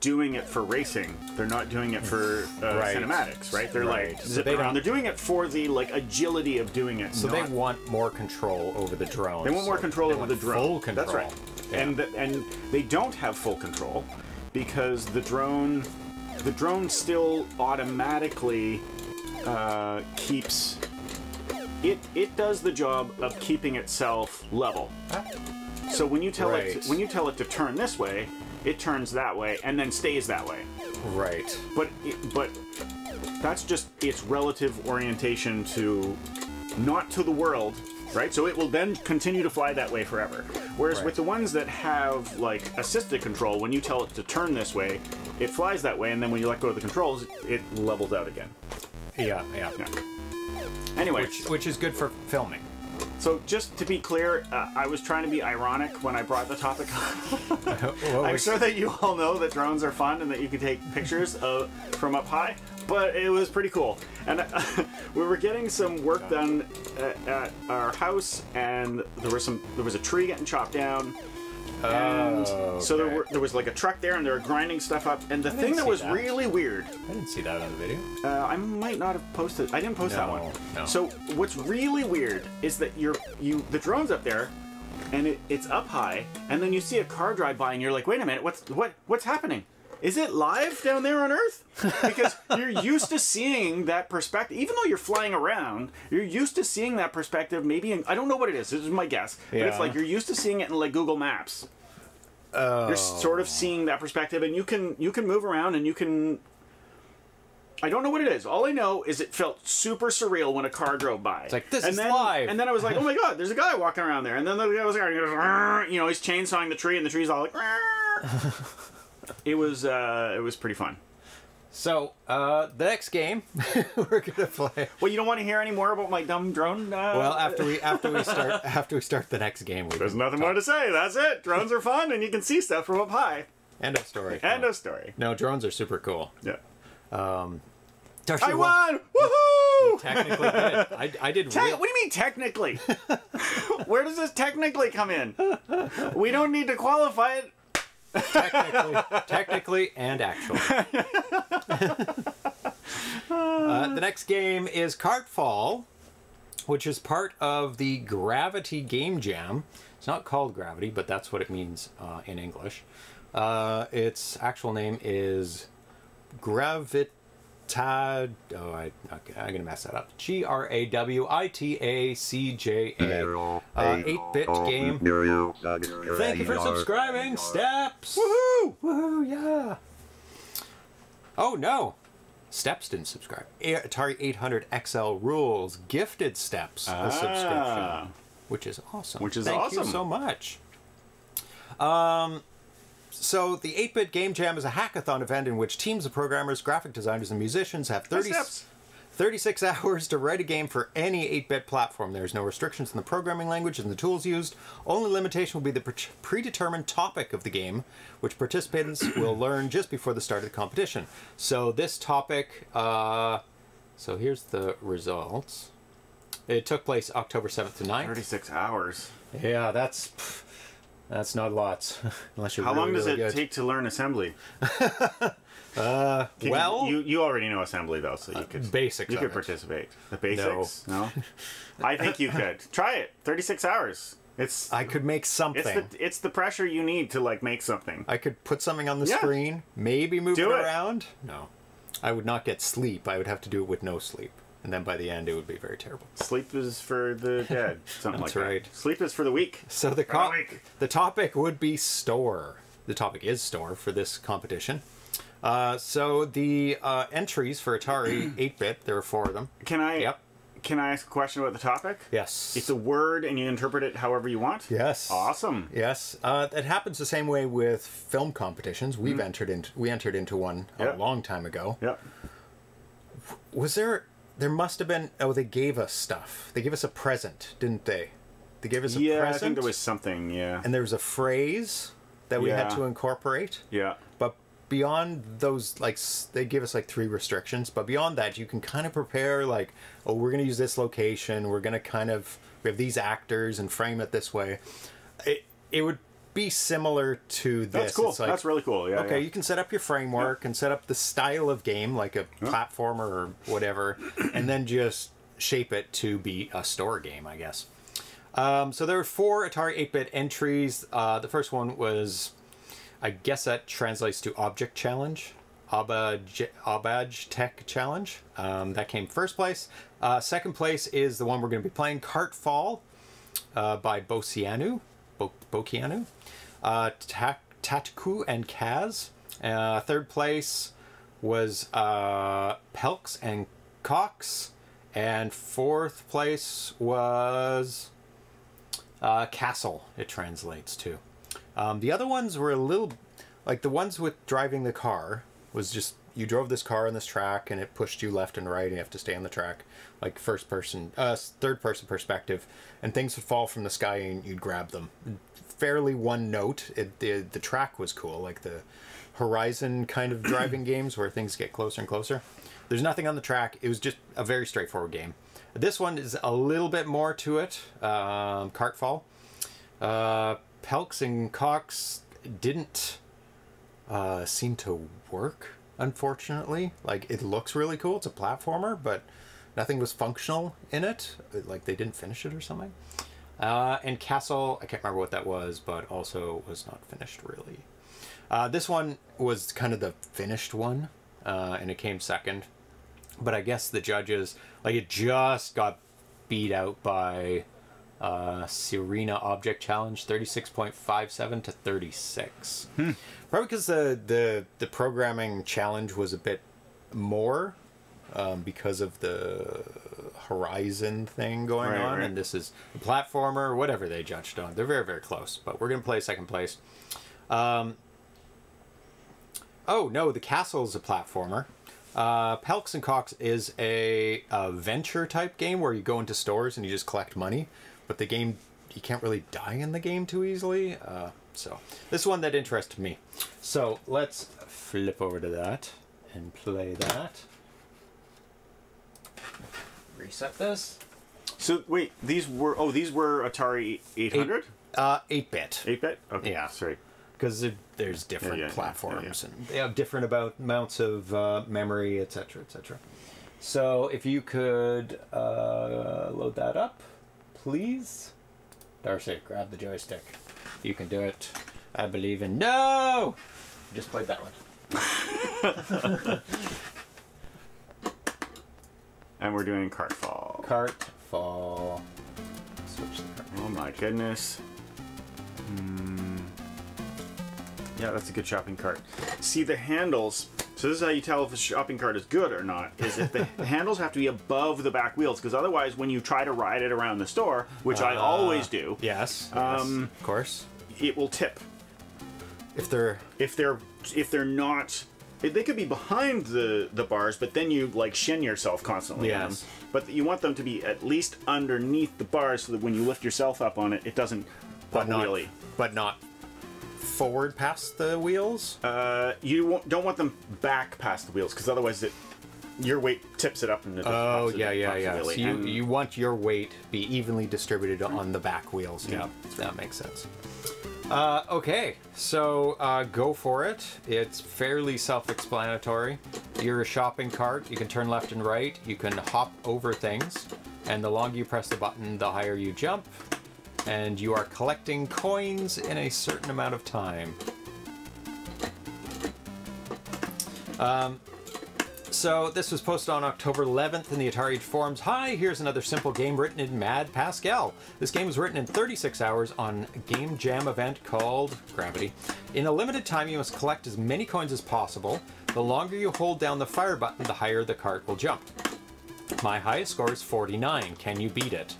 doing it for racing. They're not doing it for uh, Right. cinematics, right? They're Right. like So zipping they around. They're doing it for the like agility of doing it. So they want more control over the drone. They want more so control over the drone. Full control. That's right. Yeah. And th- and they don't have full control because the drone the drone still automatically uh, keeps it it does the job of keeping itself level. So when you tell Right. it when you tell it to turn this way, it turns that way and then stays that way. right. But it, but that's just its relative orientation to not to the world, right? So it will then continue to fly that way forever. Whereas Right. with the ones that have like assisted control, when you tell it to turn this way, it flies that way, and then when you let go of the controls, it levels out again. Yeah, yeah. Yeah. Anyway, Which which is good for filming. So just to be clear, uh, I was trying to be ironic when I brought the topic up. *laughs* *laughs* I'm sure that you all know that drones are fun and that you can take pictures of, from up high, but it was pretty cool. And uh, *laughs* we were getting some work done at, at our house, and there was some there was a tree getting chopped down. And Oh, so there, were, there was like a truck there, and they were grinding stuff up. And the didn't thing that was that. really weird I didn't see that on the video. uh, I might not have posted. I didn't post that one. no. So what's really weird is that you're you the drone's up there, and it, it's up high, and then you see a car drive by, and you're like, wait a minute, what's what what's happening? Is it live down there on Earth? Because *laughs* you're used to seeing that perspective, even though you're flying around. You're used to seeing that perspective. Maybe in, I don't know what it is. This is my guess, but it's like you're used to seeing it in like Google Maps. You're oh. sort of seeing that perspective, and you can you can move around and you can. I don't know what it is. All I know is it felt super surreal when a car drove by. It's like, this and is then, live. And then I was like, oh my god, there's a guy walking around there. And then the guy was there, and he goes, *laughs* "Arr," you know, he's chainsawing the tree, and the tree's all like. *laughs* It was uh, it was pretty fun. So, uh, the next game *laughs* we're gonna play. Well, you don't want to hear any more about my dumb drone. Uh, Well, after we after we start *laughs* after we start the next game, we there's nothing talk. more to say. That's it. Drones are fun, and you can see stuff from up high. End of story. End no. of story. no, drones are super cool. Yeah. Darcy I won. won! Woohoo! Technically, did. I, I did. Te- what do you mean technically? *laughs* Where does this technically come in? We don't need to qualify it. Technically, technically, and actually. *laughs* uh, the next game is Cartfall, which is part of the Gravity Game Jam. It's not called Gravity, but that's what it means uh, in English. Uh, its actual name is Gravitad. Oh, I, okay, I'm gonna mess that up. G R A W I T A C J A. Uh, 8-bit game. Thank you for subscribing, Steps. Woohoo! Woohoo, yeah. Oh no. Steps didn't subscribe. Atari 800 XL rules gifted Steps a Ah. subscription, which is awesome. Which is Thank you so much. Um, so the 8-bit Game Jam is a hackathon event in which teams of programmers, graphic designers, and musicians have 30, Steps. 36 *laughs* hours to write a game for any 8-bit platform. There's no restrictions in the programming language and the tools used. Only limitation will be the pre- predetermined topic of the game, which participants *clears throat* will learn just before the start of the competition. So this topic, uh, so here's the results. It took place October 7th to 9th. 36 hours. Yeah, that's pff, that's not lots, *laughs* unless you're How really, long does really it good. take to learn assembly? *laughs* Uh, well, you, you you already know assembly though, so you could basics You of could it. participate. The basics, no. I think you could *laughs* try it. 36 hours. It's I could make something. it's the it's the pressure you need to like make something. I could put something on the Yeah. screen, maybe move Do it it. around. No, I would not get sleep. I would have to do it with no sleep, and then by the end, it would be very terrible. Sleep is for the *laughs* dead. Something That's like right. that. Sleep is for the weak. So the co- the topic would be store. The topic is store for this competition. Uh, so the uh, entries for Atari *clears throat* 8-bit, there are four of them. Can I Yep. can I ask a question about the topic? Yes. It's a word and you interpret it however you want? yes. Awesome. Yes, uh, it happens the same way with film competitions. We've entered into we entered into one a Mm-hmm. Long time ago. Yep. Was there? There must have been. Oh, they gave us stuff. They gave us a present, didn't they? They gave us a Yeah, present. I think there was something, yeah. And there was a phrase that we had to incorporate. yeah. But beyond those, like they give us like three restrictions. But beyond that, you can kind of prepare like, oh, we're going to use this location. We're going to kind of we have these actors and frame it this way. It it would be similar to this. That's cool. Like, That's really cool. Yeah. okay, yeah. you can set up your framework and set up the style of game, like a platformer or whatever, and then just shape it to be a store game, I guess. Um, so there were four Atari 8-bit entries. Uh, the first one was, I guess that translates to Object Challenge, Abaj, Abaj Tech Challenge. Um, that came first place. Uh, second place is the one we're going to be playing, Cartfall, uh, by Bocianu. Bo- Bokianu. Uh, tatqoo and Kaz. Uh, third place was uh, Pelks and Cox. And fourth place was uh, Castle, it translates to. Um, the other ones were a little like the ones with driving the car was just you drove this car on this track and it pushed you left and right and you have to stay on the track like first person uh third person perspective and things would fall from the sky and you'd grab them fairly one note it the the track was cool like the horizon kind of driving *clears throat* games where things get closer and closer there's nothing on the track it was just a very straightforward game this one is a little bit more to it um cartfall uh, Pelks and Cox didn't uh, seem to work, unfortunately. Like, it looks really cool. It's a platformer, but nothing was functional in it. Like, they didn't finish it or something. Uh, and Castle, I can't remember what that was, but also was not finished really. Uh, this one was kind of the finished one, uh, and it came second. But I guess the judges, like, it just got beat out by uh, Serena Object Challenge, thirty-six point five seven to thirty-six. Probably because the, the the programming challenge was a bit more, um, because of the Horizon thing going Right, on, right. and this is a platformer, whatever they judged on. They're very very close, but we're gonna play second place. Um, oh no, the Castle is a platformer. Uh, Pelks and Cox is a, a venture type game where you go into stores and you just collect money, but the game you can't really die in the game too easily. Uh, so this is one that interested me. So let's flip over to that and play that. Reset this. So wait, these were oh these were Atari 800, Uh, eight bit. 8 bit. Okay, Yeah. sorry. because there's different Yeah, yeah, yeah, platforms yeah, and they have different about amounts of uh, memory, etc., etc. So if you could uh, load that up, please. Darcy, grab the joystick. You can do it. I believe in. No, just played that one. *laughs* *laughs* And we're doing cart fall. Cart fall. Switch the cart. Oh my goodness. Hmm. Yeah, that's a good shopping cart. See the handles. So this is how you tell if a shopping cart is good or not. Is if the *laughs* handles have to be above the back wheels, because otherwise, when you try to ride it around the store, which I Uh, always do, Yes. Um, yes, of course. it will tip. If they're If they're if they're not, they could be behind the the bars, but then you like shin yourself constantly. on them. Yes. But you want them to be at least underneath the bars, so that when you lift yourself up on it, it doesn't but not wheelie. but not forward past the wheels. Uh, you don't want them back past the wheels because otherwise it, your weight tips it up into the Oh yeah, yeah, yeah. So you, And you want your weight be evenly distributed on the back wheels. Yeah, that makes sense. Uh, okay, so uh, go for it. It's fairly self-explanatory. You're a shopping cart. You can turn left and right. You can hop over things, and the longer you press the button, the higher you jump. And you are collecting coins in a certain amount of time. So this was posted on October 11th in the Atari forums. Hi, here's another simple game written in Mad Pascal. This game was written in 36 hours on a game jam event called Gravity. In a limited time, you must collect as many coins as possible. The longer you hold down the fire button, the higher the cart will jump. My highest score is 49. Can you beat it?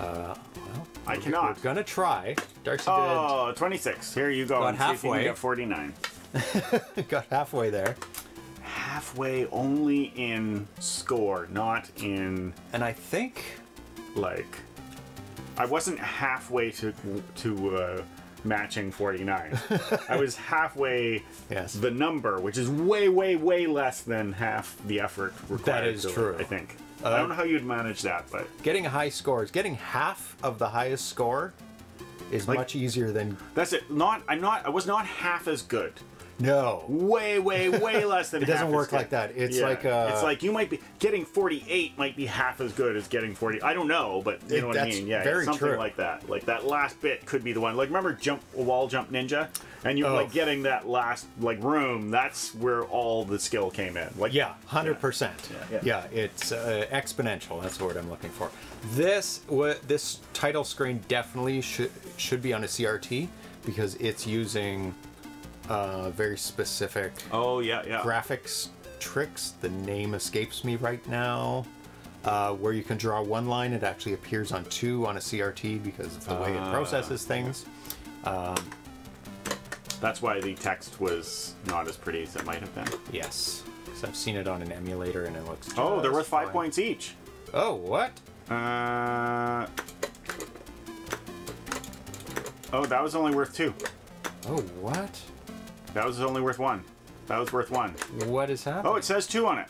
Uh, well, I cannot. we're gonna try. Darcy Oh, 26. Here you go. Got and see if you can halfway. get 49. *laughs* got halfway there, Halfway only in score, not in and I think like. I wasn't halfway to to uh, matching 49. *laughs* I was halfway Yes. the number, which is way, way, way less than half the effort required. is to true. I think. Uh, I don't know how you'd manage that, but getting a high scores, getting half of the highest score is Like- much easier than that's it. Not I'm not I was not half as good. No. Way, way, way *laughs* less than. It doesn't work like that. It's like, uh, it's like you might be getting 48 might be half as good as getting 40. I don't know, but you It- know what I mean. Yeah, very something true. like that. Like that last bit could be the one. Like remember jump wall jump ninja, and you're Oh. like getting that last like room. That's where all the skill came in. Like Yeah, hundred percent. Yeah. Yeah, it's uh, exponential. That's the word I'm looking for. This wa this title screen definitely should should be on a CRT because it's using uh, very specific Oh yeah, yeah. graphics tricks. The name escapes me right now. Uh, where you can draw one line, it actually appears on two on a CRT because of the way it Ah. processes things. That's why the text was not as pretty as it might have been. Yes, because I've seen it on an emulator and it looks. Oh, they're worth five fine. points each. Oh, what? Uh. Oh, that was only worth two. Oh, what? That was only worth one. That was worth one. What is happening? Oh, it says two on it.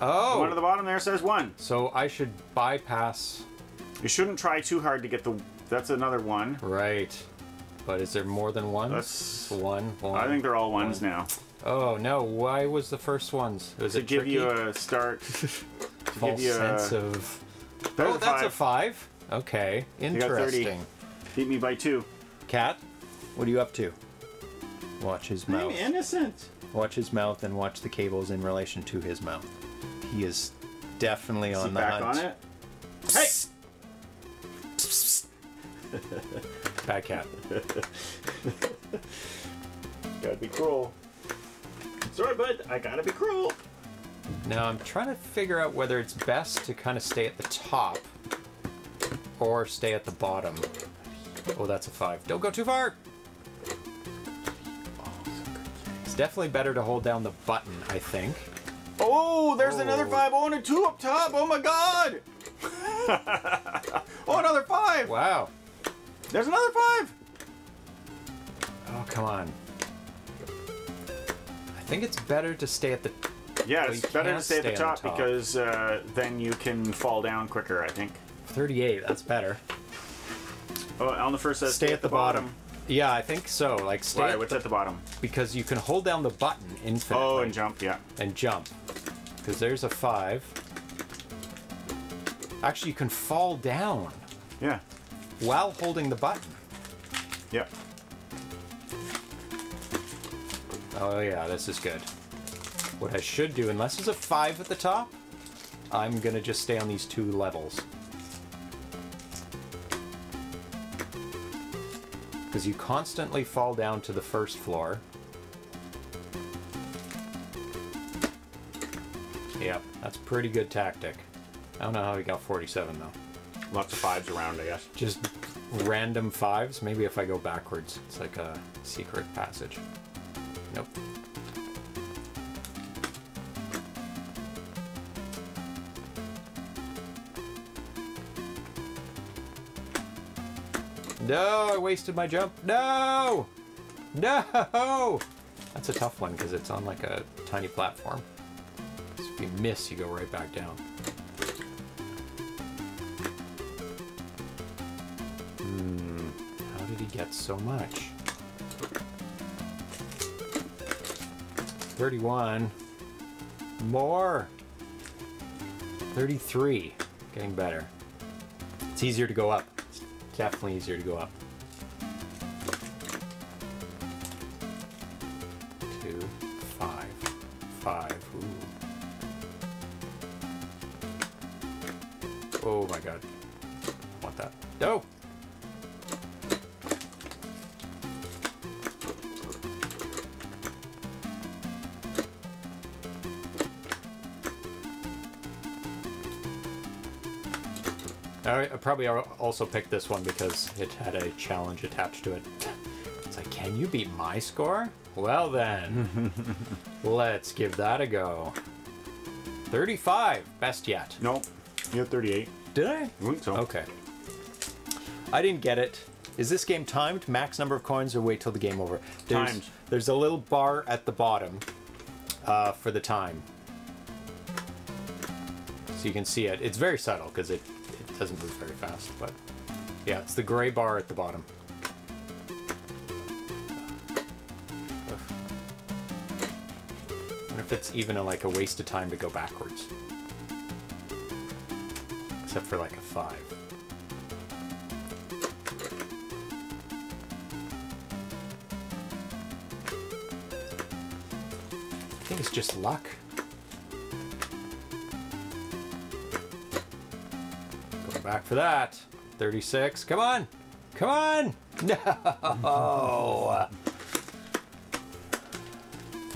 Oh, One at the bottom there says one. so I should bypass. You shouldn't try too hard to get the. That's another one. Right. But is there more than one? That's- one. One. I think they're all ones now. Oh no! Why was the first ones? Was To it give tricky? you a start. *laughs* to false give you a- sense of? There's oh, a that's a five. Okay, got 30. interesting. Beat me by two. Cat, what are you up to? Watch his I'm mouth. innocent. Watch his mouth and watch the cables in relation to his mouth. He is definitely Is on he the back hunt. on it? Hey! Bad cat. *laughs* Gotta be cruel. Sorry, bud. I gotta be cruel. Now I'm trying to figure out whether it's best to kind of stay at the top or stay at the bottom. Oh, that's a five. Don't go too far. It's definitely better to hold down the button, I think. Oh, there's Oh. another five. Oh, and a two up top. Oh my god. *laughs* oh, another five. Wow. There's another five. Oh, come on. I think it's better to stay at the. Yeah, Well, it's better to can't stay at the top, the top. because uh, then you can fall down quicker. I think. 38. That's better. Oh, on the first says Stay at the bottom. Yeah, I think so. Like stay Why? at- What's at the bottom? because you can hold down the button infinitely. Oh, and jump. Yeah. and jump. Because there's a five. Actually, you can fall down Yeah. while holding the button. Yeah. Oh yeah, this is good. What I should do, unless there's a five at the top, I'm gonna just stay on these two levels. Because you constantly fall down to the first floor. Yep, that's pretty good tactic. I don't know how he got 47 though. Lots of fives around, I guess. Just random fives. Maybe if I go backwards, it's like a secret passage. Nope. No, I wasted my jump. No! No! That's a tough one because it's on like a tiny platform. So if you miss, you go right back down. Hmm, How did he get so much? 31. More. 33. Getting better. It's easier to go up. Definitely easier to go up. Two, five, five. Ooh. Oh my god. Want that? No! I probably also picked this one because it had a challenge attached to it. *laughs* It's like, can you beat my score? Well then, *laughs* let's give that a go. 35, best yet. Nope. You have 38. Did I? I think so. Okay. I didn't get it. Is this game timed? Max number of coins or wait till the game over? There's, Timed. There's a little bar at the bottom uh, for the time. So you can see it. It's very subtle because it, it doesn't move very fast. But yeah, it's the gray bar at the bottom. if it's even a, like a waste of time to go backwards. Except for like a five. I think it's just luck. Back for that. 36. Come on! Come on! *laughs* No!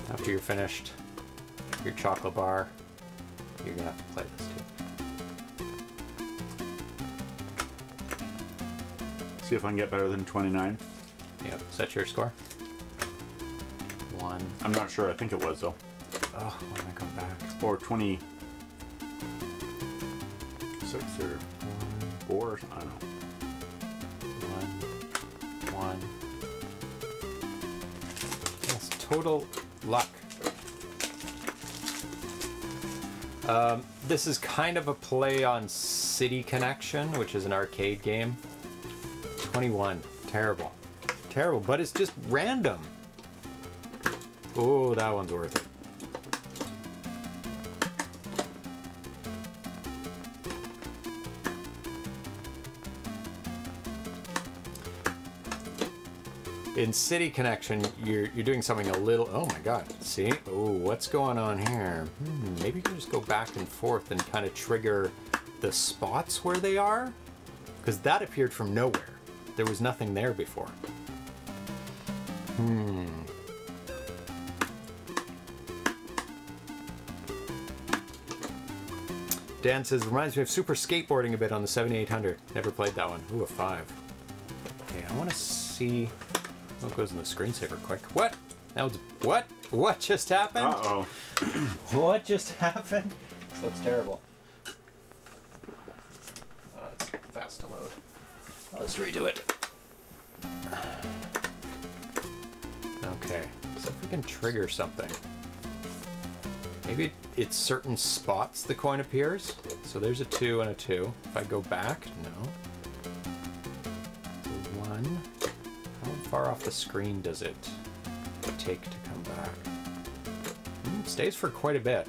After you're finished your chocolate bar, you're gonna have to play this too. See if I can get better than 29. Yep. Is that your score? One. I'm not sure. I think it was, though. Oh, when I come back. Or 26 total luck. Um, this is kind of a play on City Connection, which is an arcade game. 21. Terrible. Terrible, but it's just random. Oh, that one's worth it. In City Connection, you're you're doing something a little. Oh my God! See? Oh, what's going on here? Hmm, maybe you can just go back and forth and kind of trigger the spots where they are, because that appeared from nowhere. There was nothing there before. Hmm. Dan says, reminds me of super skateboarding a bit on the 7800. Never played that one. Ooh, a five. Okay, I want to see what goes in the screensaver quick. What? That was what? What just happened? Uh oh. *clears throat* What just happened? This looks terrible. Oh, it's fast to load. Let's redo it. Okay, so if we can trigger something. Maybe it's certain spots the coin appears. So there's a two and a two. If I go back, no. Far off the screen does it take to come back? Hmm, stays for quite a bit.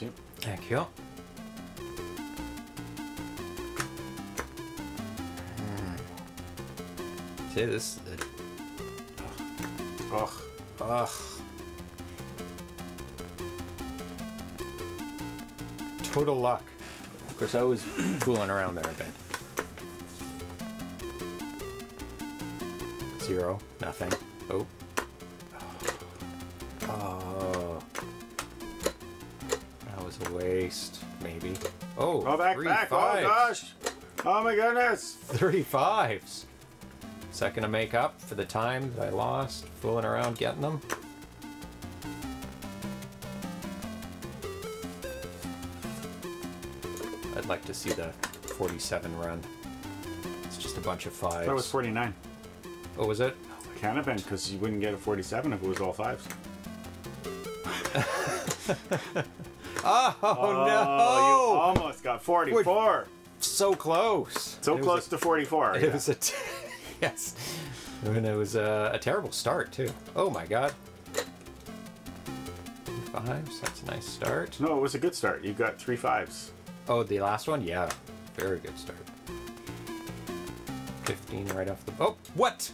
You. Thank you. Hmm. See this? Ugh. Ugh. Total luck. Of course, I was fooling around there a bit. Zero. Nothing. Oh. Oh. That was a waste. Maybe. Oh. Oh, back, back. fives. Oh, gosh. Oh, my goodness. Three fives. Second to make up for the time that I lost fooling around getting them. I'd like to see the 47 run. It's just a bunch of fives. it was 49. Oh, was it? Can have been, because you wouldn't get a 47 if it was all fives. *laughs* Oh, Oh, no! you almost got 44. So close. So It close a- to 44. It yeah. was a t- *laughs* yes, and it was a, a terrible start too. Oh my god. Fives. That's a nice start. No, it was a good start. You got three fives. Oh, the last one? Yeah. Very good start. 15 right off the. Oh, what?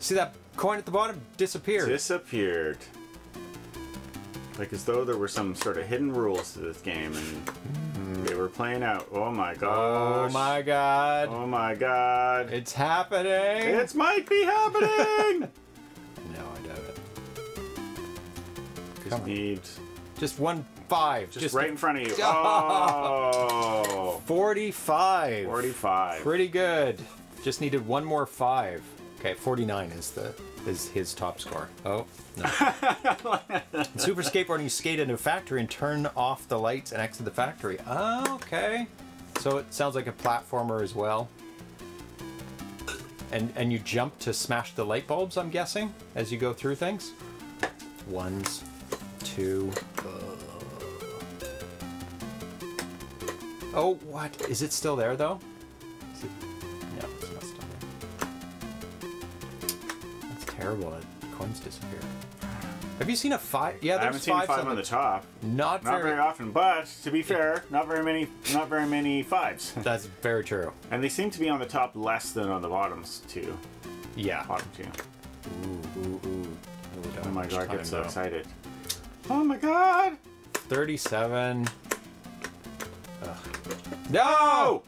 See that coin at the bottom? Disappeared. Disappeared. Like as though there were some sort of hidden rules to this game and they were playing out. Oh my god. oh my god. Oh my god. It's happening. It might be happening! *laughs* No, I doubt it. Just Come on. need Just one five. just, right in front of you. *laughs* Oh, 45. 45. Pretty good. Just needed one more five. Okay, 49 is the is his top score. Oh, no. *laughs* Super Skateboarding, you skate into a factory and turn off the lights and exit the factory. Oh, okay. So it sounds like a platformer as well. And and you jump to smash the light bulbs, I'm guessing, as you go through things. Ones, two. Uh. Oh, what? Is it still there though? No, Terrible. That coins disappear. Have you seen a five? Yeah, I haven't there's seen five on the top. Not, Not very. very often, but to be fair, not very many not very many fives. *laughs* That's very true. and they seem to be on the top less than on the bottoms too. Yeah. Bottom two. Ooh, ooh, ooh. Oh, Oh my god, I get so though. excited. Oh my god! 37. Ugh. No!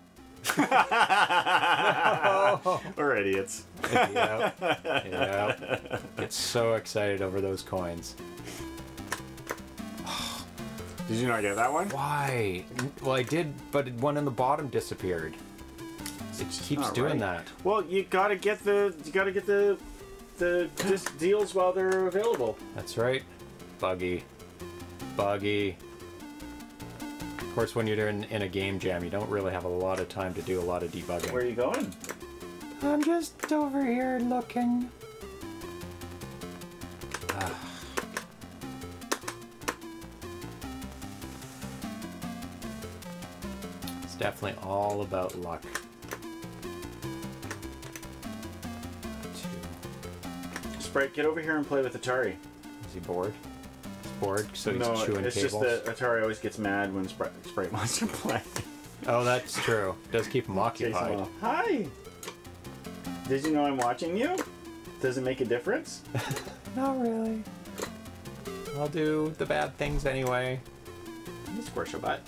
*laughs* We're idiots. yeah. Yeah. Get so excited over those coins. Did you not get that one? Why? Well, I did, but one in the bottom disappeared. It keeps doing right. that. Well, you gotta get the you gotta get the the deals while they're available. That's right. Buggy. Buggy. Of course, when you're in, in a game jam, you don't really have a lot of time to do a lot of debugging. Where are you going? I'm just over here looking. *sighs* It's definitely all about luck. Sprite, get over here and play with Atari. Is he bored? He's bored, so he's no, chewing it's cables. just that Atari always gets mad when Sprite, Sprite *laughs* wants to play. Oh, that's true. Does keep him Chase him occupied. Hi. Did you know I'm watching you? Does it make a difference? *laughs* Not really. I'll do the bad things anyway. You squish a butt.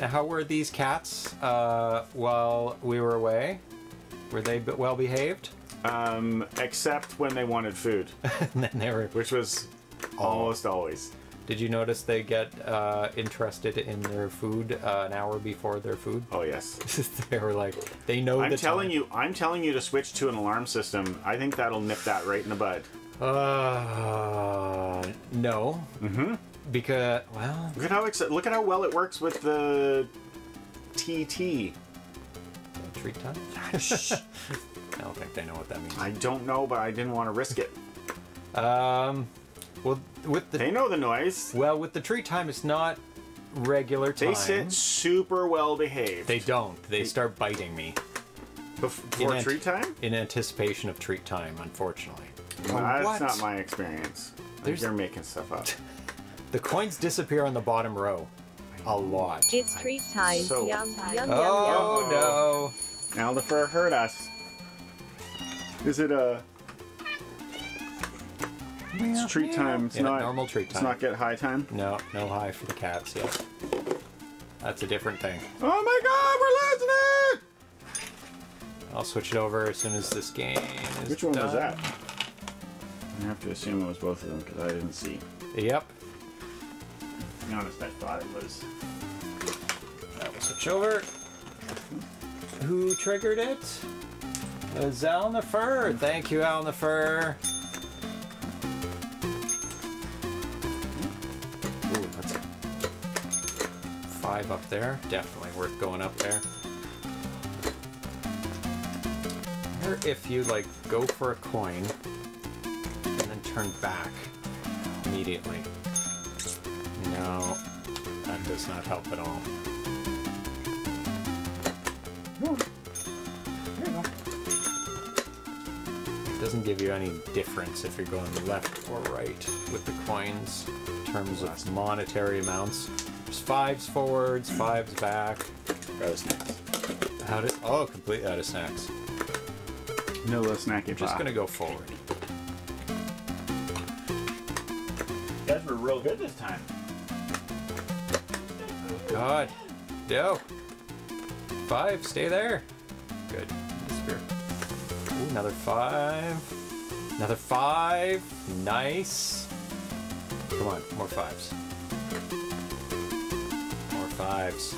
How were these cats uh, while we were away? Were they well behaved? Um, except when they wanted food, *laughs* and then they were. which was almost always. Did you notice they get uh, interested in their food uh, an hour before their food? Oh yes. *laughs* they were like, they know. I'm the telling time. you, I'm telling you to switch to an alarm system. I think that'll nip that right in the bud. Uh, no. Mm-hmm. Because well, Look at how ex- look at how well it works with the TT. treat time. *laughs* Shh. I don't think they know what that means. I don't know, but I didn't want to risk it. Um, well, with the They know the noise. well with the treat time, it's not regular time. They sit super well behaved. They don't. They start biting me before ant- treat time. in anticipation of treat time. Unfortunately, That's what? not my experience. There's- You're making stuff up. *laughs* the coins disappear on the bottom row a lot. It's treat time. So- yum, yum, yum, Oh no! Aldifer hurt us. Is it a? It's treat time. It's Yeah, not normal treat time. It's not get high time. No, no high for the cats yet. That's a different thing. Oh my God, we're losing it! I'll switch it over as soon as this game is Which one was that? I have to assume it was both of them because I didn't see. Yep. To be honest, I thought it was. I will switch over. Who triggered it? Uh, it was Al the Fur. Thank you, Al the Fur. Ooh, that's five up there. Definitely worth going up there. Or if you like go for a coin and then turn back immediately. No, that does not help at all. It doesn't give you any difference if you're going left or right with the coins in terms of monetary amounts. There's fives forwards, fives back. Got a snacks. How did? Oh, completely out of snacks. No little snacky Just gonna go forward. You guys were real good this time. God, no. Five, stay there. Good. Disappear. Another five. Another five. Nice. Come on, more fives. More fives.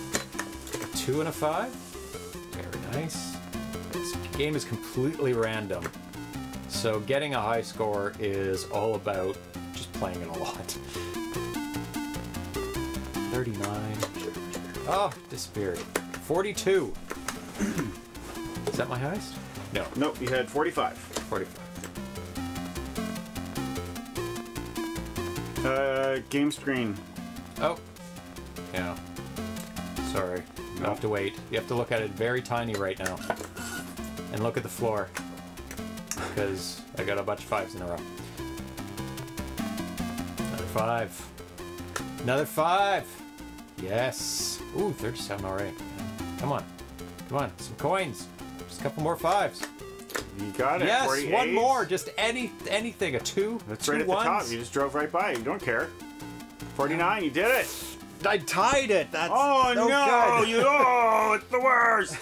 A two and a five. Very nice. This game is completely random. So getting a high score is all about just playing it a lot. 39. Oh, disappeared. 42. *clears throat* Is that my highest? No, Nope, you had 45. 45. Uh, game screen. Oh. Yeah. Sorry. You No. have to wait. You have to look at it very tiny right now. And look at the floor. Because I got a bunch of fives in a row. Another five. Another five. Yes. Ooh, 37 already. Come on. Come on. Some coins. Just a couple more fives. You got it. Yes, 48. one more. Just any anything. A two. That's two right at the top. You just drove right by. You don't care. 49. You did it. I tied it. That's Oh no no! good. You oh, *laughs* it's the worst.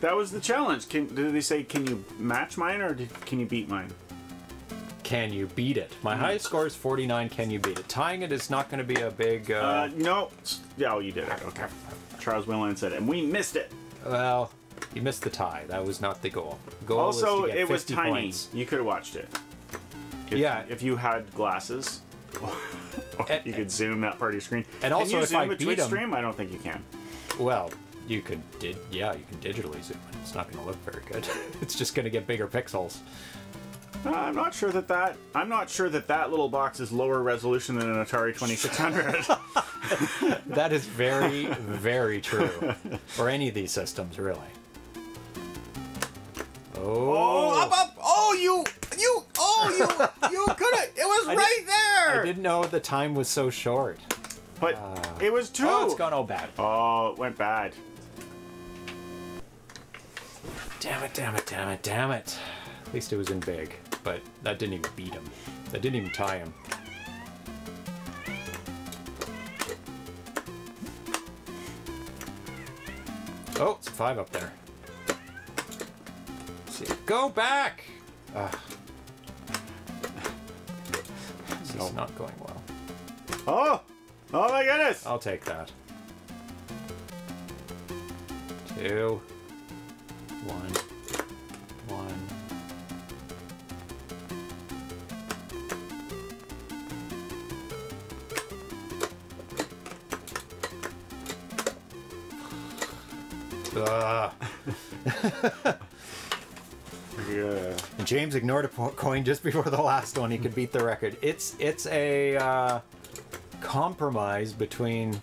that was the challenge. Can did they say can you match mine or did, can you beat mine? Can you beat it? My highest score is 49. Can you beat it? Tying it is not going to be a big. Uh, Uh, no. Yeah, oh, you did it. Okay. Charles Whelan said it, and we missed it. well, you missed the tie. That was not the goal. Goal Also, was to get it was tiny. points. You could have watched it. If, Yeah. If you had glasses, And- *laughs* *laughs* you could zoom that part of your screen. And can also, you if zoom I a 'em- stream? I don't think you can. Well, you could did yeah, you can digitally zoom in. It's not going to look very good. *laughs* it's just going to get bigger pixels. Uh, I'm not sure that that. I'm not sure that that little box is lower resolution than an Atari 2600. That is very very true. For any of these systems, really. Oh, oh, up, up! Oh, you, you, oh, you, you *laughs* could have. It was I right did- there. I didn't know the time was so short. But ah. it was two. Oh, it's gone all bad. Oh, it went bad. Damn it, damn it, damn it, damn it. At least it was in big, but that didn't even beat him. That didn't even tie him. Oh, it's a five up there. See. Go back! Ugh. This is not going well. Oh! Oh my goodness! I'll take that. Two. One. One. *laughs* Ugh. *laughs* Yeah. And James ignored a coin just before the last one. He could beat the record. It's it's a uh, compromise between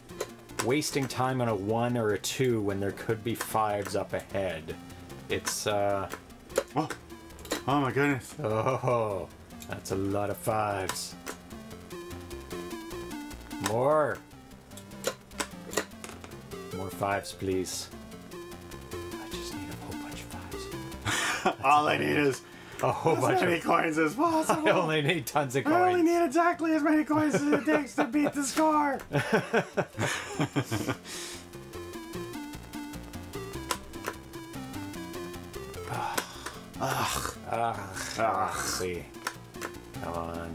wasting time on a one or a two when there could be fives up ahead. It's uh, Oh. oh my goodness. oh, that's a lot of fives. More. More fives, please. All I need is A whole as bunch many of. coins as possible. *laughs* I only need tons of coins. I only need exactly as many coins as it takes to beat the score. *laughs* Ugh. Ah, Let's see. Come on.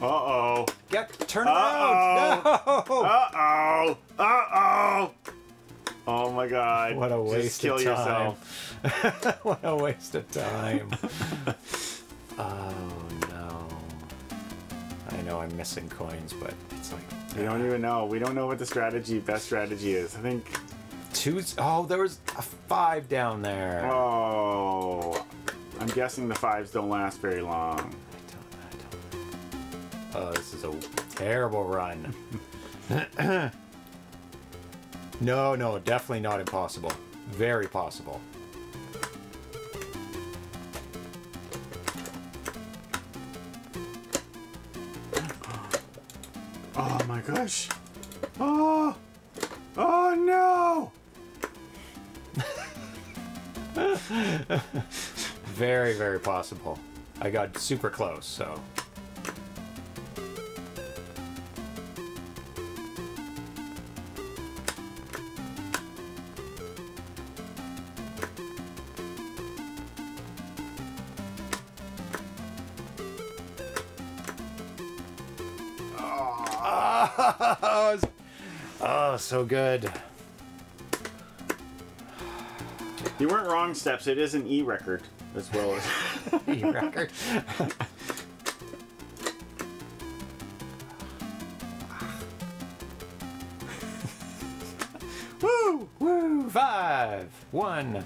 Uh-oh. Get turn around! *laughs* No! Uh-oh. Uh-oh. Oh Oh my god. What a Just waste kill of time. yourself. *laughs* what a waste of time. *laughs* oh no. I know I'm missing coins, but it's like We don't uh-huh. even know. We don't know what the strategy, best strategy is. I think. two. Oh, there was a five down there. Oh. I'm guessing the fives don't last very long. I don't, I don't. Oh, this is a terrible run. *laughs* no, no, definitely not impossible. Very possible. Oh, oh my gosh. Oh. Oh no. *laughs* Very, very possible. I got super close, so. So good. You weren't wrong, Steps. It is an E record as well as. *laughs* E record. Woo! Woo! Five, one.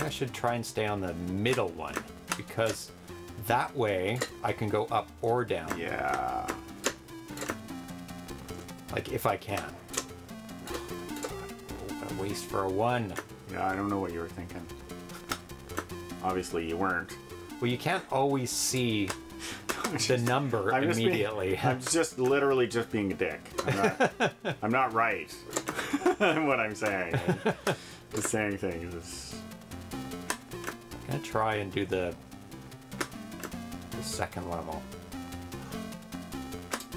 I should try and stay on the middle one because that way I can go up or down, Yeah. like if I can. A waste for a one. Yeah, I don't know what you were thinking. Obviously, you weren't. Well, you can't always see *laughs* the number I'm just being- immediately. *laughs* I'm just literally just being a dick. I'm not, *laughs* I'm not right. what I'm saying. I'm just saying things. I'm gonna try and do the the second level.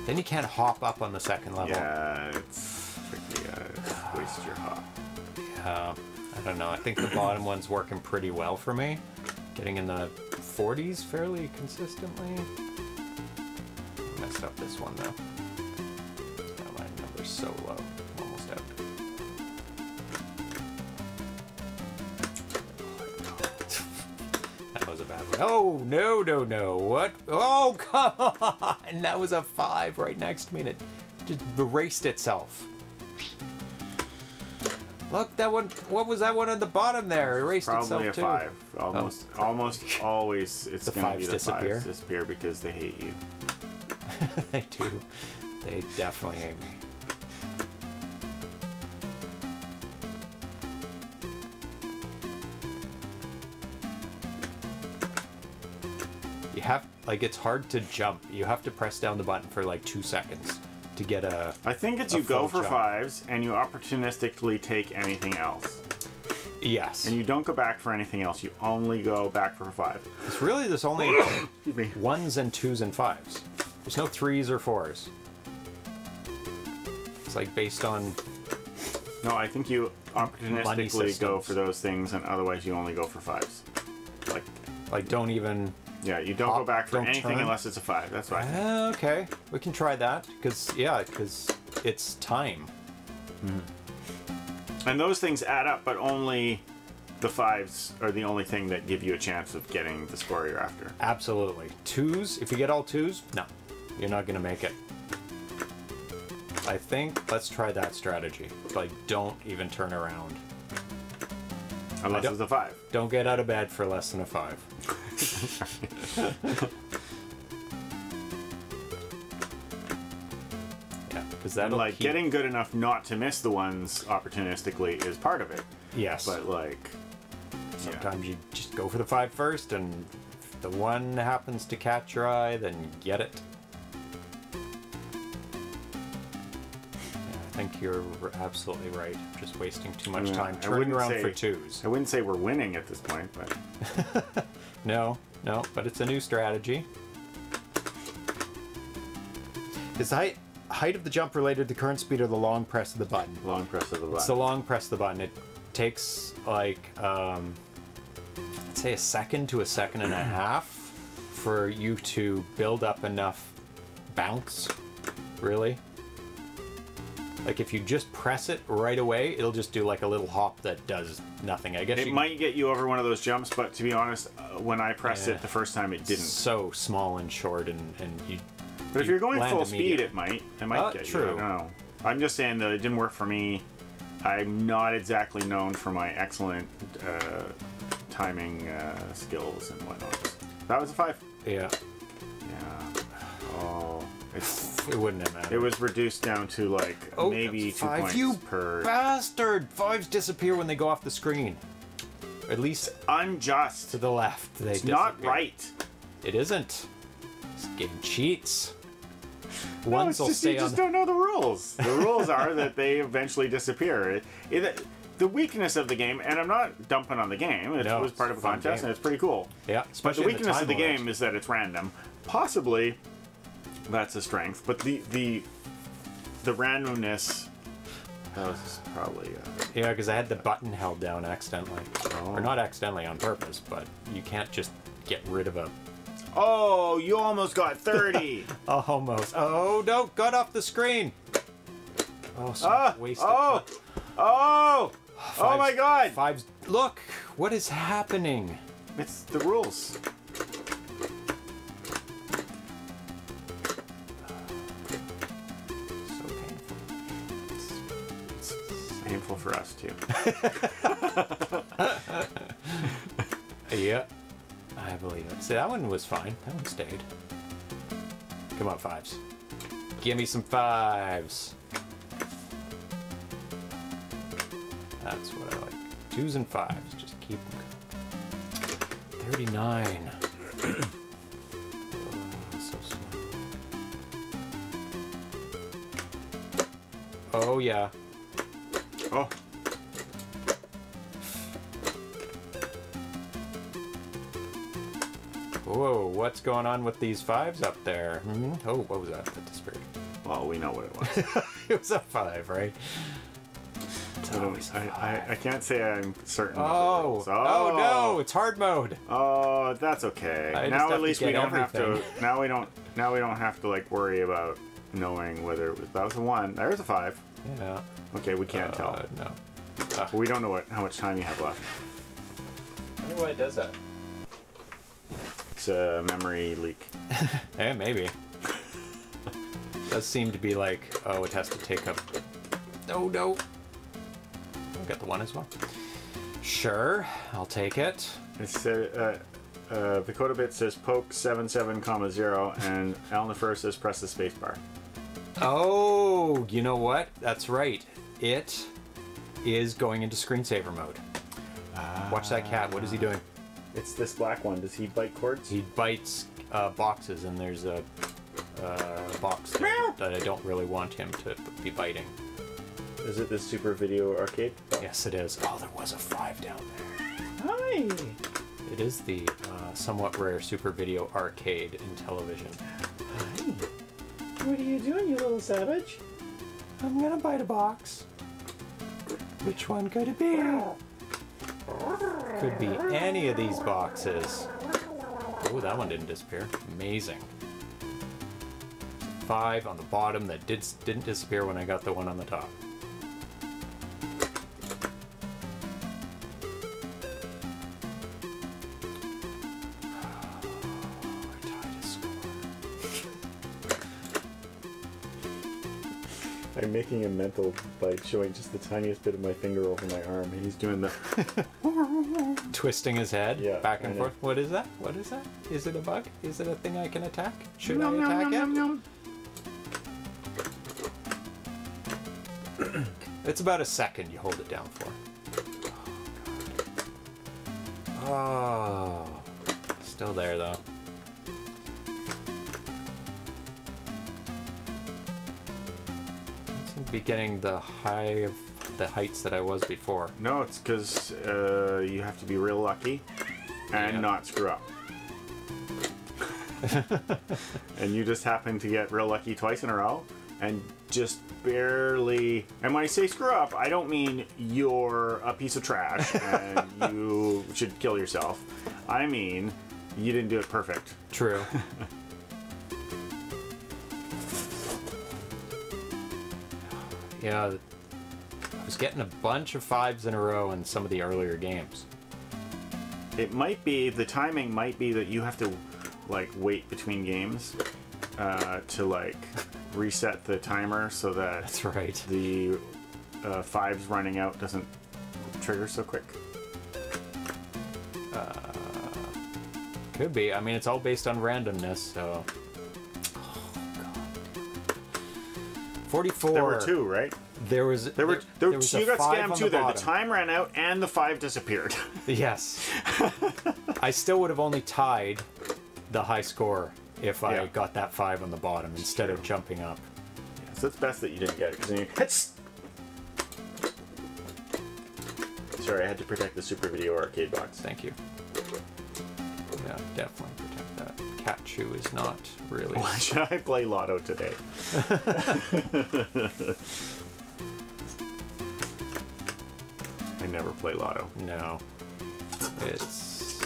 Then you can't hop up on the second level. yeah, it's tricky. Uh, waste your hop. Uh, I don't know. I think the bottom one's working pretty well for me. Getting in the 40s fairly consistently. Messed up this one though. Yeah, my number's so low. That was a bad one. Oh, no, no, no. What? Oh, *laughs* come on. That was a five right next to me and it just erased itself. Look, that one. What was that one at the bottom there? Erased Probably a itself too. five. Almost, oh. almost *laughs* always, it's The gonna be the disappear? fives disappear because they hate you. *laughs* they do. They definitely hate me. You have like it's hard to jump. You have to press down the button for like two seconds to get a. I think it's you go for jump. fives and you opportunistically take anything else. Yes. And you don't go back for anything else. You only go back for five. it's really there's only *coughs* ones and twos and fives. There's no threes or fours. It's like based on No, I think you opportunistically go for those things, and otherwise you only go for fives. Like, like don't even. Yeah, you don't go back for anything turn. unless it's a five. That's right. Uh, okay, we can try that because yeah, because it's time. And those things add up, but only the fives are the only thing that give you a chance of getting the score you're after. Absolutely. Twos, if you get all twos, no, you're not going to make it. I think let's try that strategy. Like, don't even turn around. Unless it's a five. Don't get out of bed for less than a five. *laughs* yeah, because that'll like keep- getting good enough not to miss the ones opportunistically is part of it. yes. But like, yeah. Sometimes you just go for the five first, and if the one happens to catch your eye, then get it. I think you're absolutely right. Just wasting too much Yeah, time I turning around say- for twos. I wouldn't say we're winning at this point, but *laughs* No, no, but it's a new strategy. Is the height height of the jump related to current speed or the long press of the button? long press of the button. It's the long press of the button. It takes like um, I'd say a second to a second and a *clears throat* half for you to build up enough bounce. Really. Like if you just press it right away, it'll just do like a little hop that does nothing. I guess It you might get you over one of those jumps, but to be honest, uh, when I pressed Yeah. it the first time, it didn't. so small and short, and and you. But if you you're going full speed, it might. It might Uh, get you. true. I don't know. I'm just saying that it didn't work for me. I'm not exactly known for my excellent uh, timing uh, skills and whatnot. That was a five. Yeah, Yeah. Oh, it's, it wouldn't have mattered. it was reduced down to like Oh, maybe two five, points you per. bastard! Fives disappear when they go off the screen. At least Unjust. to the left, they It's not right. It isn't. This game cheats. No, Ones will just, stay you on. just don't know the rules. The rules are that they eventually disappear. It, it, the weakness of the game, and I'm not dumping on the game. It No, was part of a a contest, game. and it's pretty cool. Yeah, But especially the in weakness of the game is that it's random. Possibly, that's a strength. But the the the randomness. That was probably. Uh, Yeah, because I had the button held down accidentally, Oh. or not accidentally on purpose, but you can't just get rid of a. oh, you almost got thirty. *laughs* Almost. Oh no! Got off the screen. Oh, so ah, wasted. oh, oh, oh my God! Fives. Look, what is happening? It's the rules. Painful for us too. *laughs* Yeah, I believe it. See, that one was fine. That one stayed. Come on, fives. Give me some fives. That's what I like. Twos and fives. Just keep them going. 39. Oh. Oh, yeah. Oh, Whoa, what's going on with these fives up there? Hmm? Oh, what was that? That disappeared. well, we know what it was. *laughs* it was a five, right? I, always don't, a I, I, can't say I'm certain. Oh, rules. oh, no, it's hard mode. Oh, that's okay. I now at least we don't have to. *laughs* Now we don't. Now we don't have to like worry about knowing whether it was that was a one. There's a five. Yeah. Okay, we can't Uh, tell. no. But we don't know what how much time you have left. I wonder why it does that. It's a memory leak. *laughs* Eh, maybe. does seem to be like, oh, it has to take up. No, no. I'll get the one as well. Sure, I'll take it. It said. Uh, uh, Dakota Bit says poke seven seven comma zero, and Al Nefer says press the space bar. Oh, you know what? That's right. It is going into screensaver mode. Watch that cat. What is he doing? It's this black one. Does he bite cords? He bites uh, boxes, and there's a uh, box there that I don't really want him to be biting. Is it this Super Video Arcade? Yes, it is. Oh, there was a five down there. Hi. It is the uh, somewhat rare Super Video Arcade in television. What are you doing, you little savage? I'm gonna bite a box. Which one could it be? Could be any of these boxes. Oh, that one didn't disappear. Amazing. Five on the bottom that did didn't disappear when I got the one on the top. I'm making a mental by showing just the tiniest bit of my finger over my arm, and he's doing the. *laughs* Twisting his head Yeah, back and forth. What is that? What is that? Is it a bug? Is it a thing I can attack? Should I attack it? *clears throat* It's about a second you hold it down for. Oh, ah. still there though. Be getting the high of the heights that I was before. No, it's because uh, you have to be real lucky and Yeah. not screw up. *laughs* and you just happen to get real lucky twice in a row and just barely. And when I say screw up, I don't mean you're a piece of trash *laughs* and you should kill yourself. I mean you didn't do it perfect. True. *laughs* yeah, I was getting a bunch of fives in a row in some of the earlier games. It might be the timing might be that you have to like wait between games uh, to like *laughs* reset the timer so that That's right. the uh, fives running out doesn't trigger so quick. Could be. I mean, it's all based on randomness, so. 44. There were two, right? There was. There were. There, was you got scammed too. the there, the time ran out and the five disappeared. *laughs* Yes. I still would have only tied the high score if I Yeah. got that five on the bottom instead of jumping up. so it's best that you didn't get it because then you. Hits! Sorry, I had to protect the Super Video Arcade box. Thank you. Yeah, definitely that. Is not really. Why *laughs* should I play Lotto today? *laughs* I never play Lotto. No. It's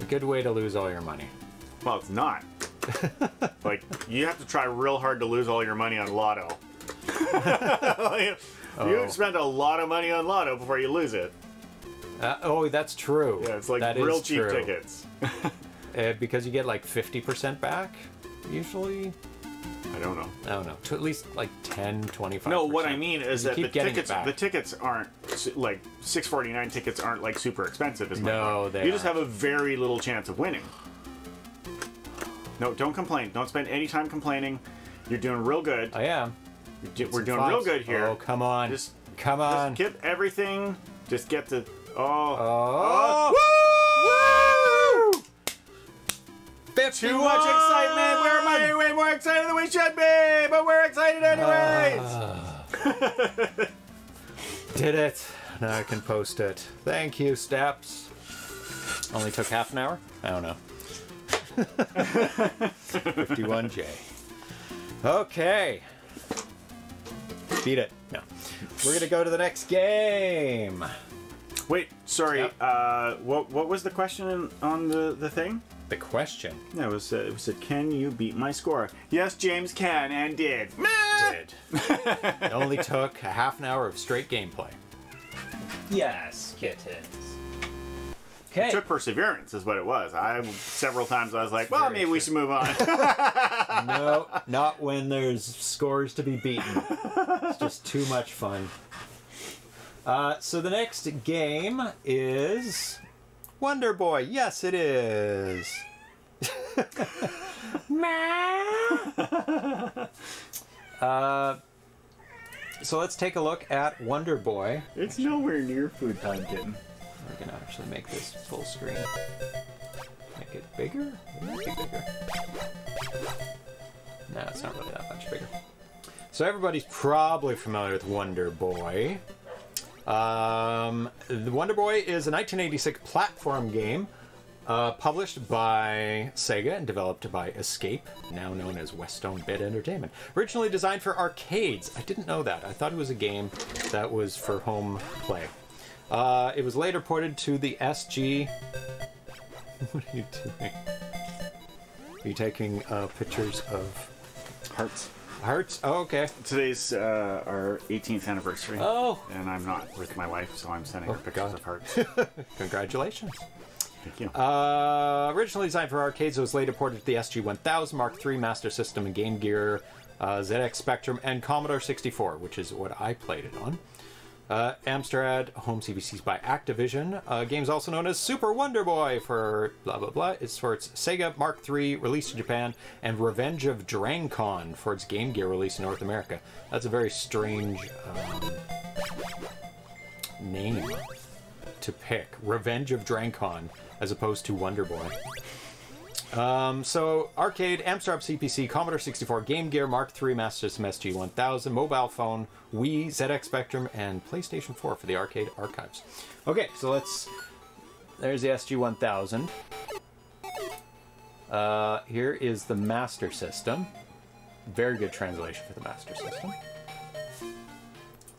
a good way to lose all your money. Well, it's not. *laughs* like you have to try real hard to lose all your money on Lotto. Like, Oh. You spend a lot of money on Lotto before you lose it. Uh, oh, that's true. Yeah, it's like That real cheap true. tickets. Uh, because you get like 50% back, usually. I don't know. I don't know. To at least like 10, 25 No, what I mean is You that the keep tickets the tickets aren't like 649 tickets aren't like super expensive is my No, they You just aren't. have a very little chance of winning. No, don't complain. Don't spend any time complaining. You're doing real good. I am. Do- We're Some doing real good here. Oh, come on. Just come on. Just get everything. Just get the oh. Oh. Woo! 51! Too much excitement. We're way, way more excited than we should be, but we're excited anyways. Ah. *laughs* Did it. Now I can post it. Thank you, Steps. Only took half an hour? I don't know. 51J. Okay. Beat it. No. We're gonna go to the next game. Wait, sorry. Yep. Uh, what what was the question on the the thing? The question Yeah, it was uh, it said, "Can you beat my score?" Yes, James can and did. did. *laughs* it only took a half an hour of straight gameplay. Yes, kittens. Okay. Took perseverance is what it was. I several times I was like, "Well, Very maybe we should move on." *laughs* *laughs* no, not when there's scores to be beaten. It's just too much fun. Uh, so the next game is Wonder Boy. Yes, it is. *laughs* uh, so let's take a look at Wonder Boy. it's nowhere near food time, kitten. We're gonna actually make this full screen. Make it bigger? It might be bigger. No, it's not really that much bigger. So everybody's probably familiar with Wonder Boy. Um, the Wonder Boy is a 1986 platform game uh, published by Sega and developed by Escape, now known as Westone Bit Entertainment. Originally designed for arcades. I didn't know that. I thought it was a game that was for home play. Uh, it was later ported to the SG. *laughs* what are you doing? Are you taking uh, pictures of Hearts. Hearts? Oh, okay. Today's uh, our 18th anniversary. Oh. And I'm not with my wife, so I'm sending her Oh, pictures God. of hearts. *laughs* Congratulations. Thank you. Uh, originally designed for arcades, it was later ported to the SG-1000, Mark III Master System, and Game Gear, uh, ZX Spectrum, and Commodore 64, which is what I played it on. Uh, Amstrad Home CPCs by Activision. Uh, game's also known as Super Wonder Boy for blah blah blah. It's for its Sega Mark III release in Japan, and Revenge of Drancon for its Game Gear release in North America. That's a very strange um, name to pick. Revenge of Drancon as opposed to Wonder Boy. Um, so, arcade, Amstrad CPC, Commodore 64, Game Gear, Mark III, Master System SG 1000, mobile phone, Wii, ZX Spectrum, and PlayStation 4 for the arcade archives. Okay, so let's. There's the SG 1000. Uh, here is the Master System. Very good translation for the Master System.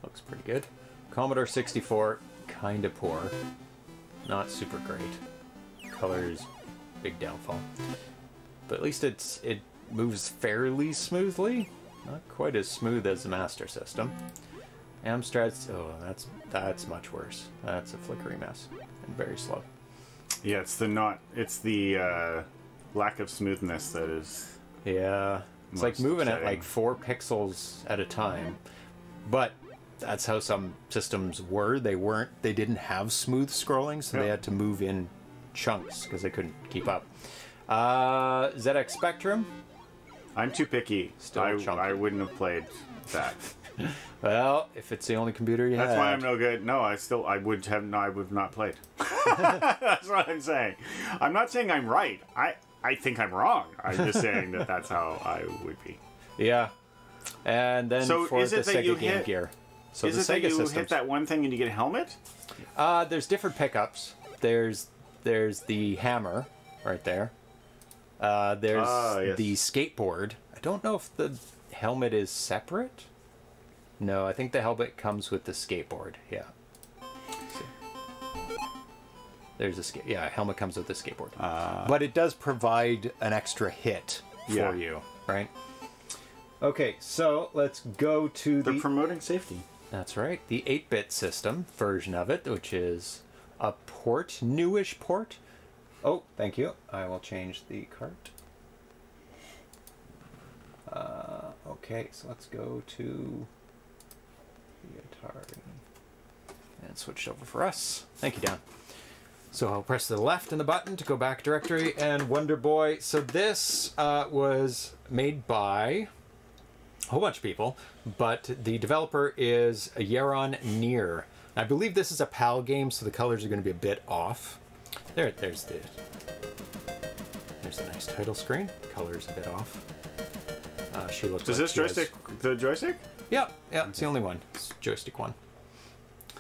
Looks pretty good. Commodore 64, kinda poor. Not super great. Colors, big downfall. But at least it's it moves fairly smoothly. Not quite as smooth as the Master System. Amstrad's oh that's that's much worse. That's a flickery mess and very slow. yeah, it's the not. It's the uh, lack of smoothness that is. Yeah. It's like moving at like four pixels at a time. But that's how some systems were. They weren't they didn't have smooth scrolling, so they had to move in chunks because they couldn't keep up. Uh, ZX Spectrum. I'm too picky. Still I, chunky. I wouldn't have played that. *laughs* Well, if it's the only computer you That's had. why I'm no good. No, I still I would have no, I would have not played. *laughs* that's what I'm saying. I'm not saying I'm right. I I think I'm wrong. I'm just saying that that's how I would be. Yeah. And then So for is the Sega you Game hit- Gear. So Is the it that you systems. hit that one thing and you get a helmet? Uh, there's different pickups. There's there's the hammer right there. Uh, there's Ah, yes. the skateboard. I don't know if the helmet is separate. No, I think the helmet comes with the skateboard. Yeah. There's a skate. Yeah, helmet comes with the skateboard. but it does provide an extra hit for Yeah. you, right? Okay, so let's go to They're the promoting safety. that's right. The 8 bit system version of it, which is a port, newish port. Oh, thank you. I will change the cart. Uh, okay, so let's go to the Atari. And switch over for us. Thank you, Dan. So I'll press the left and the button to go back directory and Wonder Boy. So this uh, was made by a whole bunch of people, but the developer is Yaron Nir. I believe this is a PAL game, so the colors are going to be a bit off. There, there's the there's a nice title screen. Colors a bit off. Uh, she looks. Does like this she has- joystick the joystick? yeah, yeah, it's the only one. It's joystick one.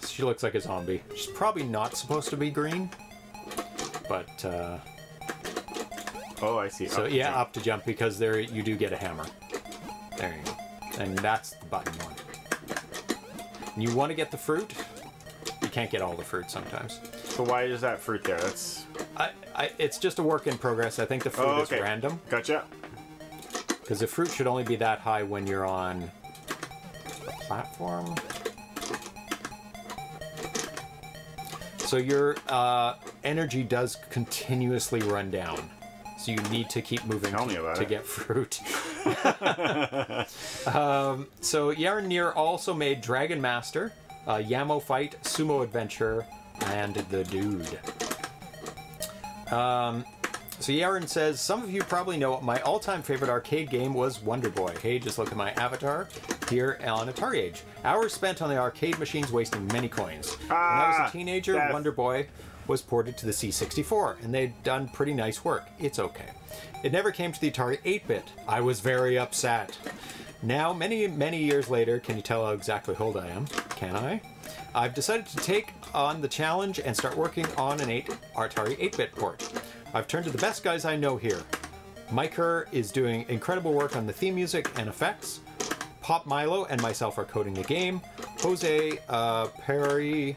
She looks like a zombie. She's probably not supposed to be green, but uh, Oh, I see. so Up, yeah, up to jump because there you do get a hammer. There you go, and that's the button one. You want to get the fruit. Can't get all the fruit sometimes. So why is that fruit there? That's I, I, it's just a work in progress. I think the fruit oh, is random Gotcha. because the fruit should only be that high when you're on a platform. So your uh, energy does continuously run down. So you need to keep moving to, to get fruit. *laughs* um, so Yaron Nir also made Dragon Master, uh, Yamo Fight, Sumo Adventure, and The Dude. Um, So Yaron says, some of you probably know my all-time favorite arcade game was Wonder Boy. Hey, just look at my avatar here on Atari Age. Hours spent on the arcade machines wasting many coins. Ah, when I was Ah, a teenager, that- Wonder Boy was ported to the C64, and they'd done pretty nice work. It's okay. It never came to the Atari 8-bit. I was very upset. Now, many, many years later, can you tell how exactly old I am? Can I? I've decided to take on the challenge and start working on an 8 Atari 8-bit port. I've turned to the best guys I know here. Mike is doing incredible work on the theme music and effects. Pop Milo and myself are coding the game. Jose uh, Perry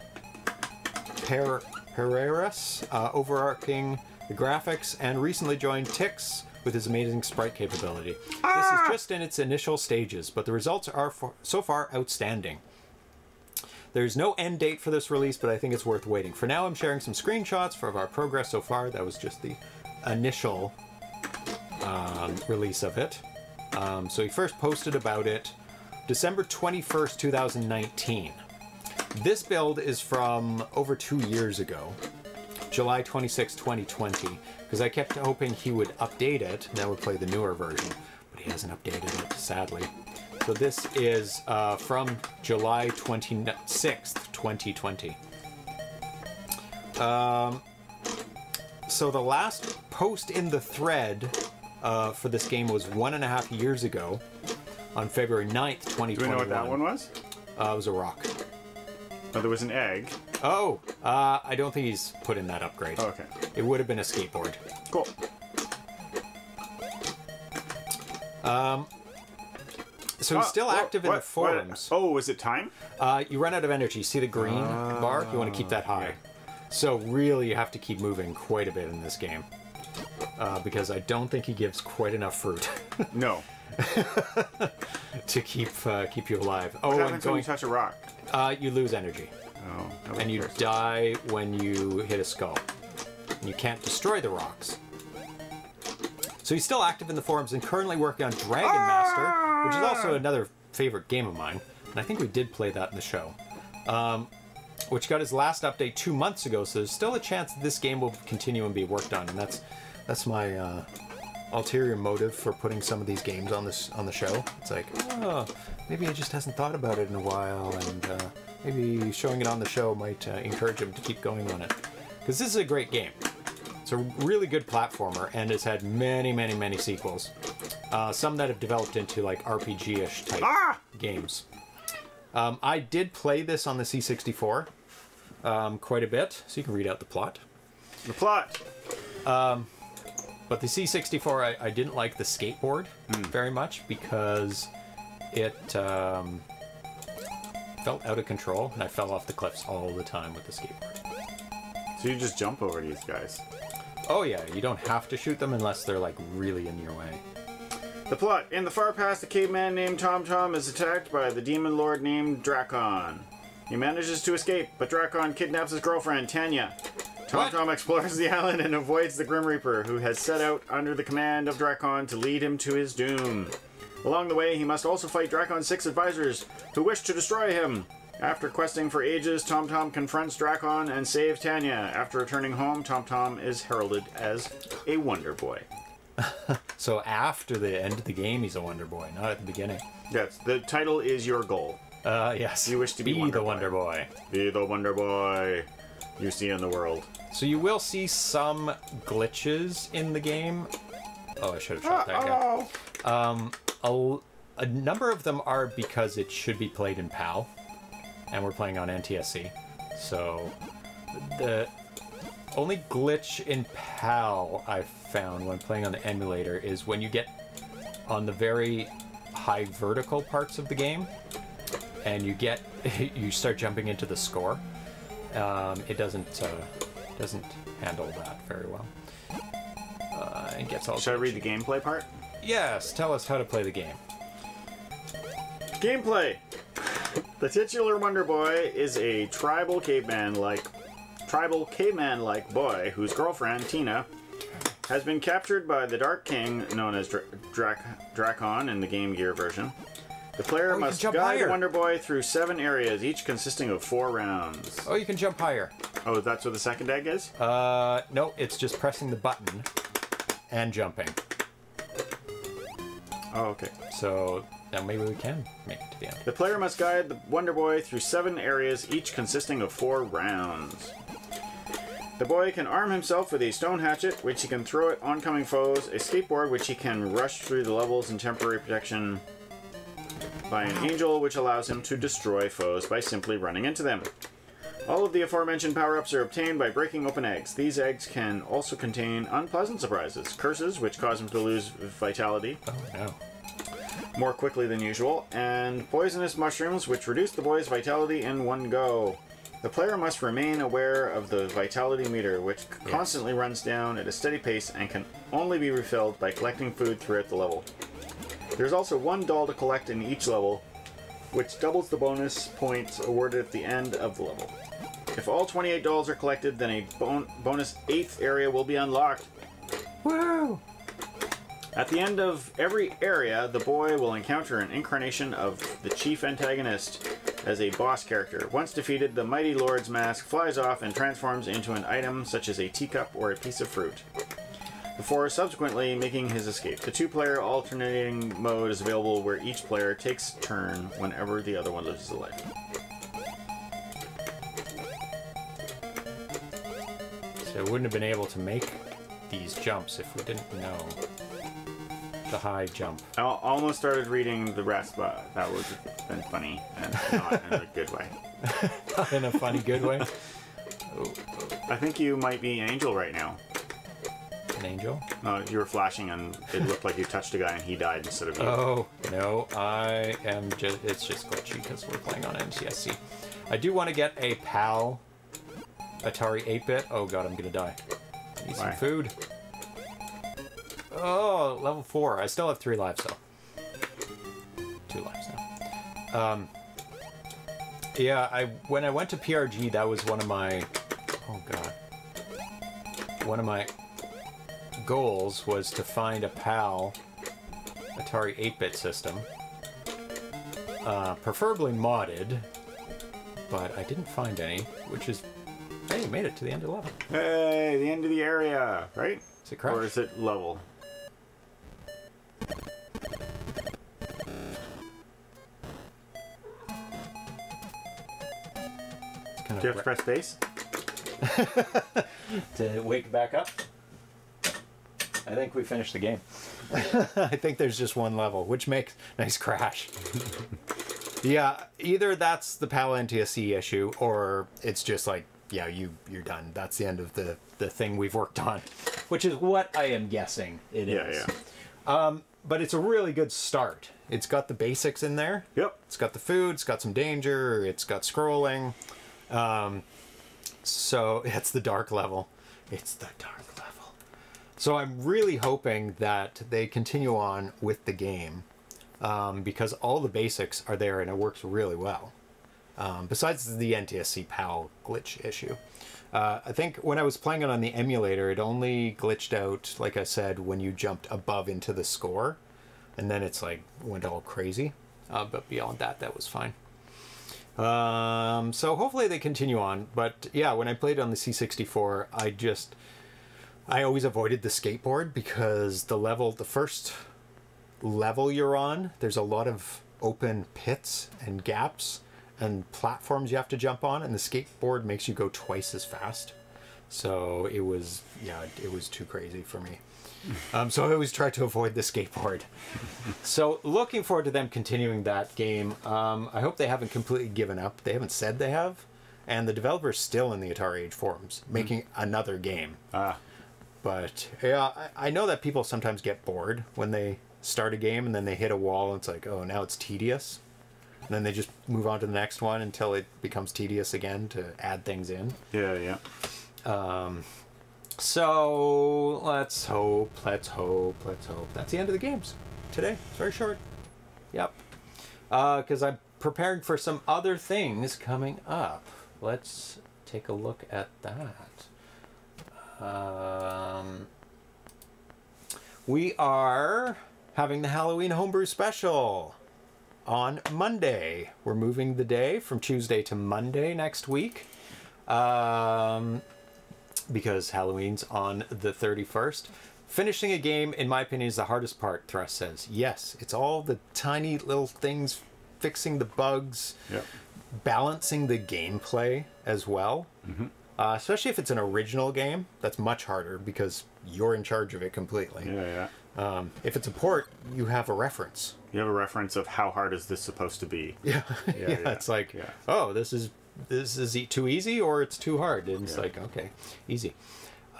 Per Pereiras uh, overarching the graphics and recently joined Tix with his amazing sprite capability. This is just in its initial stages, but the results are for, so far outstanding. There's no end date for this release, but I think it's worth waiting. For now, I'm sharing some screenshots for our progress so far. That was just the initial um, release of it. Um, so he first posted about it December 21st, 2019. This build is from over two years ago, July 26, 2020, because I kept hoping he would update it, and that would play the newer version, but he hasn't updated it, sadly. So this is uh, from July 26th, 2020. Um, so the last post in the thread uh, for this game was one and a half years ago, on February 9th, 2021. Do we know what that one was? Uh, it was a rock. Oh, there was an egg. Oh, uh, I don't think he's put in that upgrade. Oh, okay. It would have been a skateboard. Cool. Um, So he's still Oh, whoa, active in what- the forums. what- Oh, is it time? Uh, you run out of energy. See the green bar? You want to keep that high. So really, you have to keep moving quite a bit in this game. Uh, because I don't think he gives quite enough fruit *laughs* No. to keep uh, keep you alive. Oh, What and happens when going, you touch a rock? uh, you lose energy, Oh, and you die when you hit a skull. And you can't destroy the rocks. So he's still active in the forums and currently working on Dragon Master, which is also another favorite game of mine. And I think we did play that in the show. Um, which got his last update two months ago, so there's still a chance that this game will continue and be worked on, and that's that's my uh, ulterior motive for putting some of these games on this on the show. It's like, oh, maybe he just hasn't thought about it in a while, and uh, maybe showing it on the show might uh, encourage him to keep going on it. Because this is a great game. It's a really good platformer, and has had many, many, many sequels. Uh, some that have developed into like RPG-ish type Ah! games. Um, I did play this on the C64 um, quite a bit, so you can read out the plot. The plot. But the C64, I, I didn't like the skateboard very much because it um, felt out of control, and I fell off the cliffs all the time with the skateboard. So you just jump over these guys. Oh yeah, you don't have to shoot them unless they're like really in your way. The plot. In the far past, a caveman named Tom Tom is attacked by the demon lord named Drakon. He manages to escape, but Drakon kidnaps his girlfriend, Tanya. Tom What? Tom explores the *laughs* island and avoids the Grim Reaper, who has set out under the command of Drakon to lead him to his doom. Along the way, he must also fight Drakon's six advisors, who wish to destroy him. After questing for ages, Tom Tom confronts Drakon and saves Tanya. After returning home, Tom Tom is heralded as a Wonder Boy. *laughs* So after the end of the game, he's a Wonder Boy, not at the beginning. Yes, the title is your goal. Uh, yes. You wish to be Wonder the Boy. Wonder Boy. Be the Wonder Boy you see in the world. So you will see some glitches in the game. Oh, I should have shot that guy. Oh. A, a number of them are because it should be played in PAL, and we're playing on NTSC. So the only glitch in PAL I've found when playing on the emulator is when you get on the very high vertical parts of the game, and you get *laughs* you start jumping into the score. Um, it doesn't uh, doesn't handle that very well. Uh, and gets all. Should I read the gameplay part? Yes, tell us how to play the game. Gameplay. The titular Wonder Boy is a tribal caveman-like tribal caveman-like boy whose girlfriend Tina has been captured by the Dark King, known as Dra- Drac- Drakon in the Game Gear version. The player Oh, must guide higher. Wonder Boy through seven areas, each consisting of four rounds. Oh, you can jump higher. Oh, that's what the second egg is? Uh, no, it's just pressing the button and jumping. Oh, okay. So now maybe we can make it to the end. The player must guide the Wonder Boy through seven areas, each consisting of four rounds. The boy can arm himself with a stone hatchet, which he can throw at oncoming foes, a skateboard, which he can rush through the levels in temporary protection by an angel, which allows him to destroy foes by simply running into them. All of the aforementioned power-ups are obtained by breaking open eggs. These eggs can also contain unpleasant surprises, curses, which cause him to lose vitality Oh no. more quickly than usual, and poisonous mushrooms, which reduce the boy's vitality in one go. The player must remain aware of the vitality meter, which constantly runs down at a steady pace and can only be refilled by collecting food throughout the level. There's also one doll to collect in each level, which doubles the bonus points awarded at the end of the level. If all 28 dolls are collected, then a bon- bonus 8th area will be unlocked. Woo! At the end of every area, the boy will encounter an incarnation of the chief antagonist as a boss character. Once defeated, the Mighty Lord's mask flies off and transforms into an item such as a teacup or a piece of fruit. Before subsequently making his escape. The two player alternating mode is available where each player takes turn whenever the other one loses a life. So we wouldn't have been able to make these jumps if we didn't know the high jump. I almost started reading the rest, but that would have been funny and not in a good way. *laughs* In a funny, good way. *laughs* I think you might be an Angel right now. An angel. Uh, you were flashing and it looked like you touched a guy and he died instead of you. Oh no, I am just. It's just glitchy because we're playing on NTSC. I do want to get a PAL Atari 8-bit. Oh god, I'm gonna die. I need some food. Oh, level four. I still have three lives though. Two lives now. Um. Yeah, I when I went to PRG, that was one of my. Oh god. One of my goals was to find a PAL Atari 8-bit system, uh, preferably modded, but I didn't find any, which is, hey, you made it to the end of the level. Hey, the end of the area, right? Is it crash? Or is it level? Do you have to press space? *laughs* to wake back up? I think we finished the game. *laughs* I think there's just one level, which makes nice crash. *laughs* yeah, either that's the PAL NTSC issue, or it's just like, yeah, you you're done. That's the end of the the thing we've worked on, which is what I am guessing it is. Yeah, yeah. But it's a really good start. It's got the basics in there. Yep. It's got the food, it's got some danger, it's got scrolling. Um, so *laughs* it's the dark level. It's the dark level. So I'm really hoping that they continue on with the game um, because all the basics are there and it works really well. Um, besides the NTSC PAL glitch issue. Uh, I think when I was playing it on the emulator, it only glitched out, like I said, when you jumped above into the score. And then it's like went all crazy. Uh, but beyond that, that was fine. Um, so hopefully they continue on. But yeah, when I played on the C64, I just. I always avoided the skateboard because the level, the first level you're on, there's a lot of open pits and gaps and platforms you have to jump on, and the skateboard makes you go twice as fast. So it was, yeah, it was too crazy for me. Um, so I always try to avoid the skateboard. *laughs* so looking forward to them continuing that game. Um, I hope they haven't completely given up. They haven't said they have, and the developer's still in the Atari Age forums making another game. Ah, But yeah, I, I know that people sometimes get bored when they start a game and then they hit a wall and it's like, oh, now it's tedious. And then they just move on to the next one until it becomes tedious again to add things in. yeah, yeah. So let's hope, let's hope, let's hope. That's the end of the games today. It's very short. Yep. Because I'm preparing for some other things coming up. Let's take a look at that. Um, we are having the Halloween homebrew special on Monday. We're moving the day from Tuesday to Monday next week. Um, because Halloween's on the 31st. Finishing a game, in my opinion, is the hardest part, Thrust says. Yes, it's all the tiny little things, fixing the bugs, Yep. balancing the gameplay as well. Uh, especially if it's an original game, that's much harder because you're in charge of it completely. Yeah, yeah. Um, if it's a port, you have a reference. You have a reference of how hard is this supposed to be? *laughs* Yeah, yeah, yeah, it's like, yeah. oh, this is this is e- too easy or it's too hard, and it's Yeah. like, okay, easy.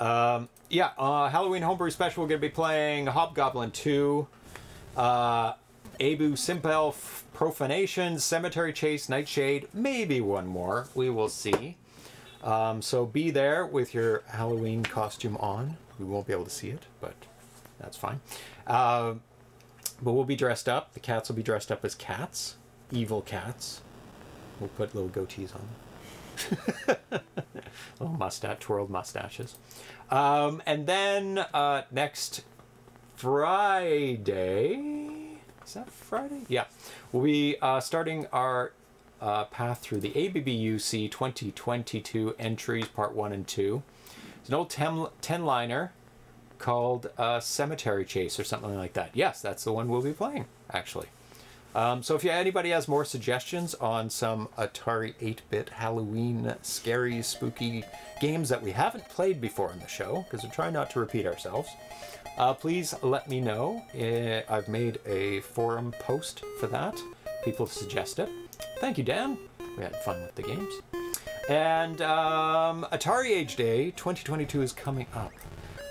Um, yeah, uh, Halloween Homebrew Special. We're gonna be playing Hobgoblin Two, uh, Abu Simbel F- Profanation, Cemetery Chase, Nightshade, maybe one more. We will see. Um, so be there with your Halloween costume on. We won't be able to see it, but that's fine. Uh, but we'll be dressed up. The cats will be dressed up as cats, evil cats. We'll put little goatees on them. *laughs* little mustache, twirled mustaches. Um, and then uh, next Friday. Is that Friday? Yeah. We'll be uh, starting our uh, path through the ABBUC 2022 entries, part one and two. It's an old 10, 10 liner called uh, Cemetery Chase or something like that. Yes, that's the one we'll be playing, actually. Um, so if you, anybody has more suggestions on some Atari 8-bit Halloween scary, spooky games that we haven't played before on the show, because we're trying not to repeat ourselves, uh, please let me know. Uh, I've made a forum post for that. People suggest it. Thank you, Dan. We had fun with the games. And um, Atari Age Day 2022 is coming up.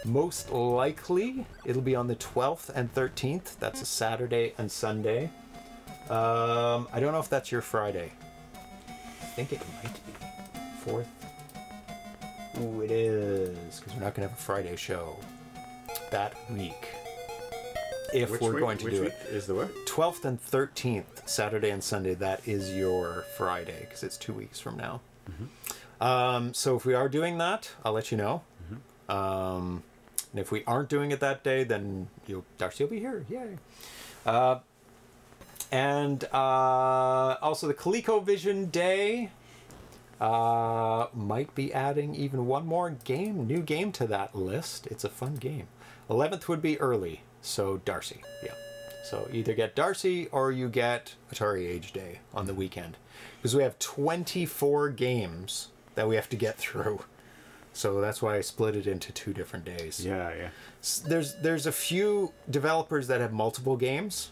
Most likely, it'll be on the 12th and 13th. That's a Saturday and Sunday. Um, I don't know if that's your Friday. I think it might be. Fourth. Ooh, it is, because we're not going to have a Friday show that week. If Which we're week- going to which do it. is the what? 12th and 13th, Saturday and Sunday, that is your Friday, because it's two weeks from now. Um, so if we are doing that, I'll let you know. Um, and if we aren't doing it that day, then you'll, Darcy will be here. Yay. Uh, and uh, also the ColecoVision Day uh, might be adding even one more game, new game to that list. It's a fun game. 11th would be early, so Darcy. Yeah. So either get Darcy or you get Atari Age Day on the weekend. Because we have 24 games that we have to get through. So that's why I split it into two different days. Yeah, yeah. there's there's a few developers that have multiple games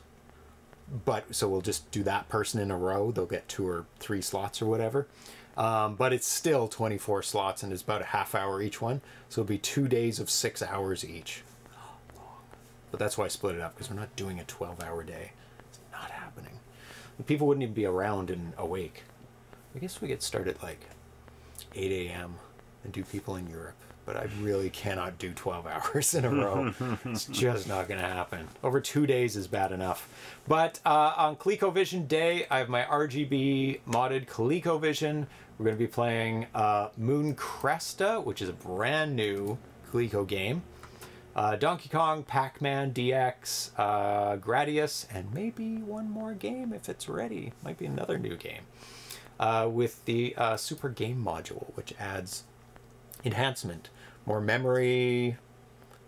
but so we'll just do that person in a row. They'll get two or three slots or whatever. Um, but it's still 24 slots and it's about a half hour each one. So it'll be two days of six hours each. But that's why i split it up because we're not doing a 12 hour day. It's not happening. People wouldn't even be around and awake. I guess we get started like 8 a.m. and do people in Europe. But I really cannot do 12 *laughs* hours in a row. it's just not going to happen. Over two days is bad enough. But uh, on ColecoVision Day, I have my RGB modded ColecoVision. We're going to be playing uh, Moon Cresta, which is a brand new Coleco game. Uh, Donkey Kong, Pac Man, DX, uh, Gradius, and maybe one more game if it's ready. Might be another new game uh, with the uh, Super Game Module, which adds enhancement, more memory,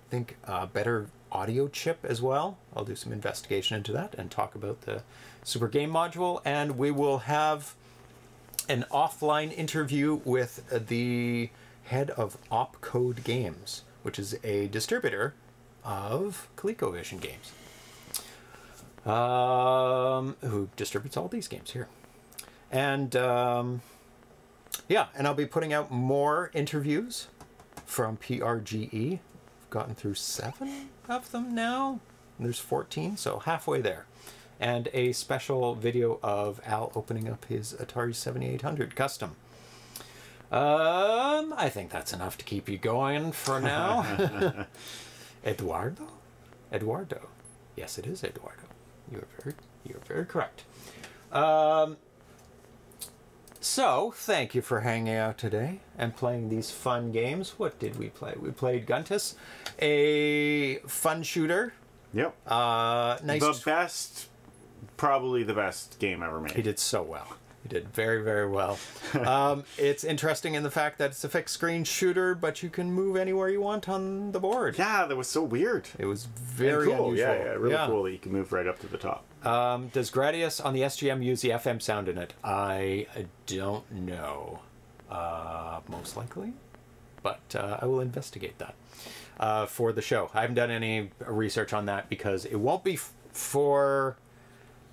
I think uh, better audio chip as well. I'll do some investigation into that and talk about the Super Game Module, and we will have an offline interview with the head of Opcode Games, which is a distributor of ColecoVision games, um, who distributes all these games here. And um, yeah, and I'll be putting out more interviews from PRGE. I've gotten through seven of them now. And there's 14, so halfway there. And a special video of Al opening up his Atari 7800 custom. Um, I think that's enough to keep you going for now. *laughs* Eduardo? Eduardo. Yes, it is Eduardo. You are very, you are very correct. Um, so, thank you for hanging out today and playing these fun games. What did we play? We played Guntus, a fun shooter. Yep. Uh, nice. the best, probably the best game ever made. he did so well. He did very, very well. *laughs* um, it's interesting in the fact that it's a fixed screen shooter, but you can move anywhere you want on the board. Yeah, that was so weird. It was And very cool. unusual. Yeah, yeah, really cool that you can move right up to the top. Um, does Gradius on the SGM use the FM sound in it? I don't know. Uh, most likely, but uh, I will investigate that uh, for the show. I haven't done any research on that because it won't be for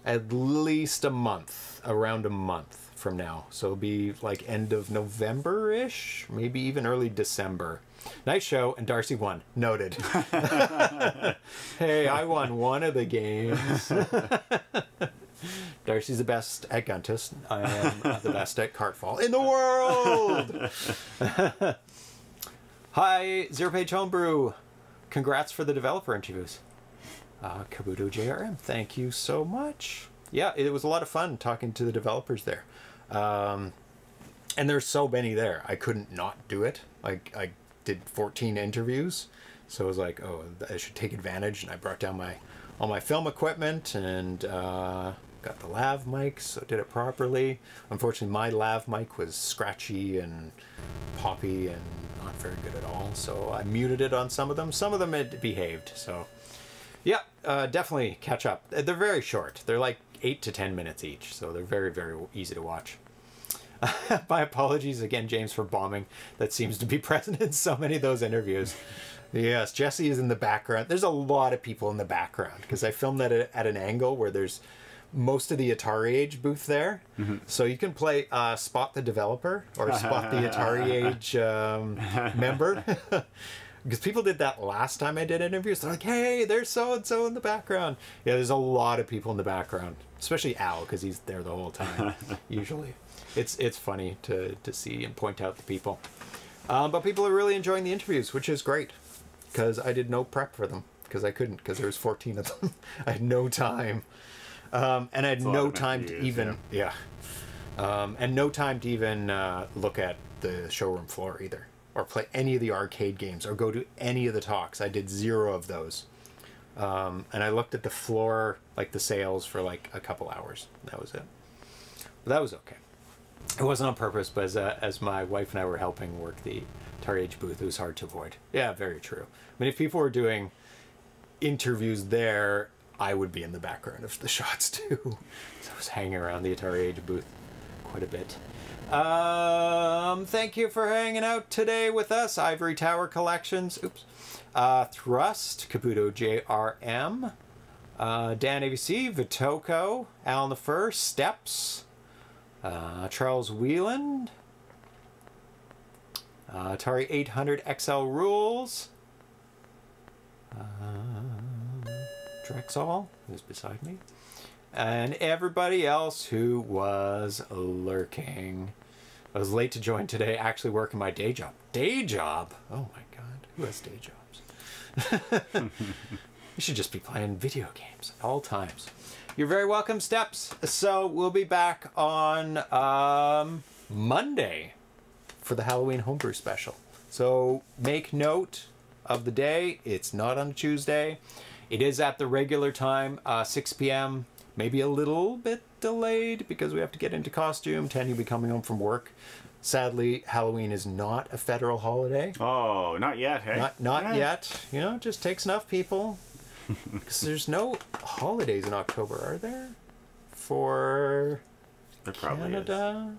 at least a month, around a month from now. So it'll be like end of November ish, maybe even early December. Nice show, and Darcy won. Noted. *laughs* hey, I won one of the games. *laughs* Darcy's the best at Guntus. I am the best at Cartfall in the world. *laughs* Hi, Zero Page Homebrew. Congrats for the developer interviews. Uh, Kabuto JRM, thank you so much. Yeah, it was a lot of fun talking to the developers there. Um, and there's so many there. I couldn't not do it. Like I did 14 interviews, so I was like, oh, I should take advantage. And I brought down my all my film equipment and uh, got the lav mics, so did it properly. Unfortunately, my lav mic was scratchy and poppy and not very good at all. So I muted it on some of them. Some of them it behaved. So yeah, uh, definitely catch up. They're very short. They're like eight to ten minutes each, so they're very very easy to watch. *laughs* My apologies again, James, for bombing. That seems to be *laughs* present in so many of those interviews. Yes, Jesse is in the background. There's a lot of people in the background because I filmed that at, at an angle where there's most of the Atari Age booth there. So you can play uh, Spot the Developer or Spot the Atari *laughs* Age um, member. Because people did that last time I did interviews. They're like, hey, there's so and so in the background. Yeah, there's a lot of people in the background, especially Al, because he's there the whole time, usually. It's it's funny to, to see and point out the people. Um, but people are really enjoying the interviews, which is great, because I did no prep for them, because I couldn't, because there was 14 of them. *laughs* I had no time. Um, and I had no time to even, yeah. Um, and no time to even uh, look at the showroom floor either, or play any of the arcade games, or go to any of the talks. I did zero of those. Um, and I looked at the floor, like the sales, for like a couple hours. That was it. But that was okay. It wasn't on purpose, but as, uh, as my wife and I were helping work the Atari Age booth, it was hard to avoid. Yeah, very true. I mean, if people were doing interviews there, I would be in the background of the shots *laughs* too. so I was hanging around the Atari Age booth quite a bit. Um, thank you for hanging out today with us, Ivory Tower Collections. Oops. Uh, Thrust, Kabuto JRM, uh, Dan ABC, Vitoco, Alan the First, Steps, uh, Charles Wheeland, uh, Atari 800 XL Rules, uh, Drexel, who's beside me, and everybody else who was lurking. I was late to join today, actually working my day job. Day job? Oh my god, who has day jobs? *laughs* you should just be playing video games at all times. You're very welcome, Steps. So we'll be back on um, Monday for the Halloween homebrew special. So make note of the day. It's not on Tuesday. It is at the regular time, uh, 6 p.m. Maybe a little bit delayed because we have to get into costume. Ten, you'll be coming home from work. Sadly, Halloween is not a federal holiday. Oh, not yet, hey? Not not Yeah. yet. You know, it just takes enough people. *laughs* Because there's no holidays in October, are there? For There probably is. Canada?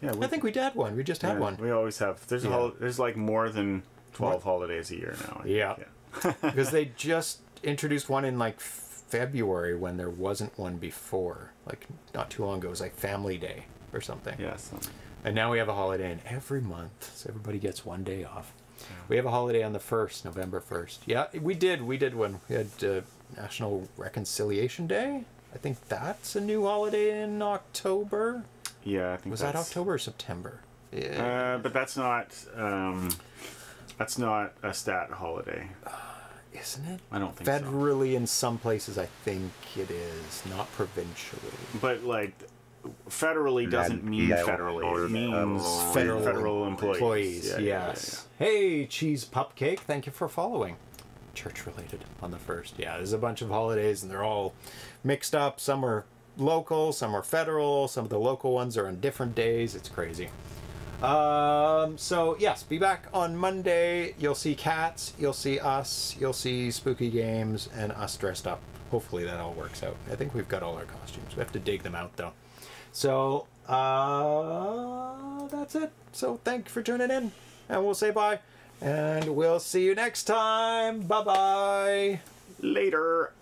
Yeah, we, I think we did one. We just had yeah, one. We always have. There's a Yeah. hol- There's like more than twelve holidays a year now. I Yeah. because *laughs* they just introduced one in like February when there wasn't one before. Like not too long ago, it was like Family Day or something. Yeah. so- And now we have a holiday in every month, so everybody gets one day off. We have a holiday on the first, November first. Yeah, we did. We did one. We had uh, National Reconciliation Day. I think that's a new holiday in October. yeah, I think Was that October or September? Yeah. Uh, but that's not. Um, that's not a stat holiday. Isn't it? I don't think so. Federally, in some places, I think it is, not provincially. But like, federally doesn't mean yeah, federally. It means Federal federal, employees. Employees, Yeah, yeah, yeah, yes. Hey, Cheese pupcake! Thank you for following. Church related on the first. Yeah, there's a bunch of holidays and they're all mixed up. Some are local, some are federal, some of the local ones are on different days. It's crazy. Um, so yes, be back on Monday. You'll see cats, you'll see us, you'll see spooky games, and us dressed up. Hopefully that all works out. I think we've got all our costumes. We have to dig them out though. So uh, that's it. So thank you for tuning in, and we'll say bye, and we'll see you next time. Bye bye. Later.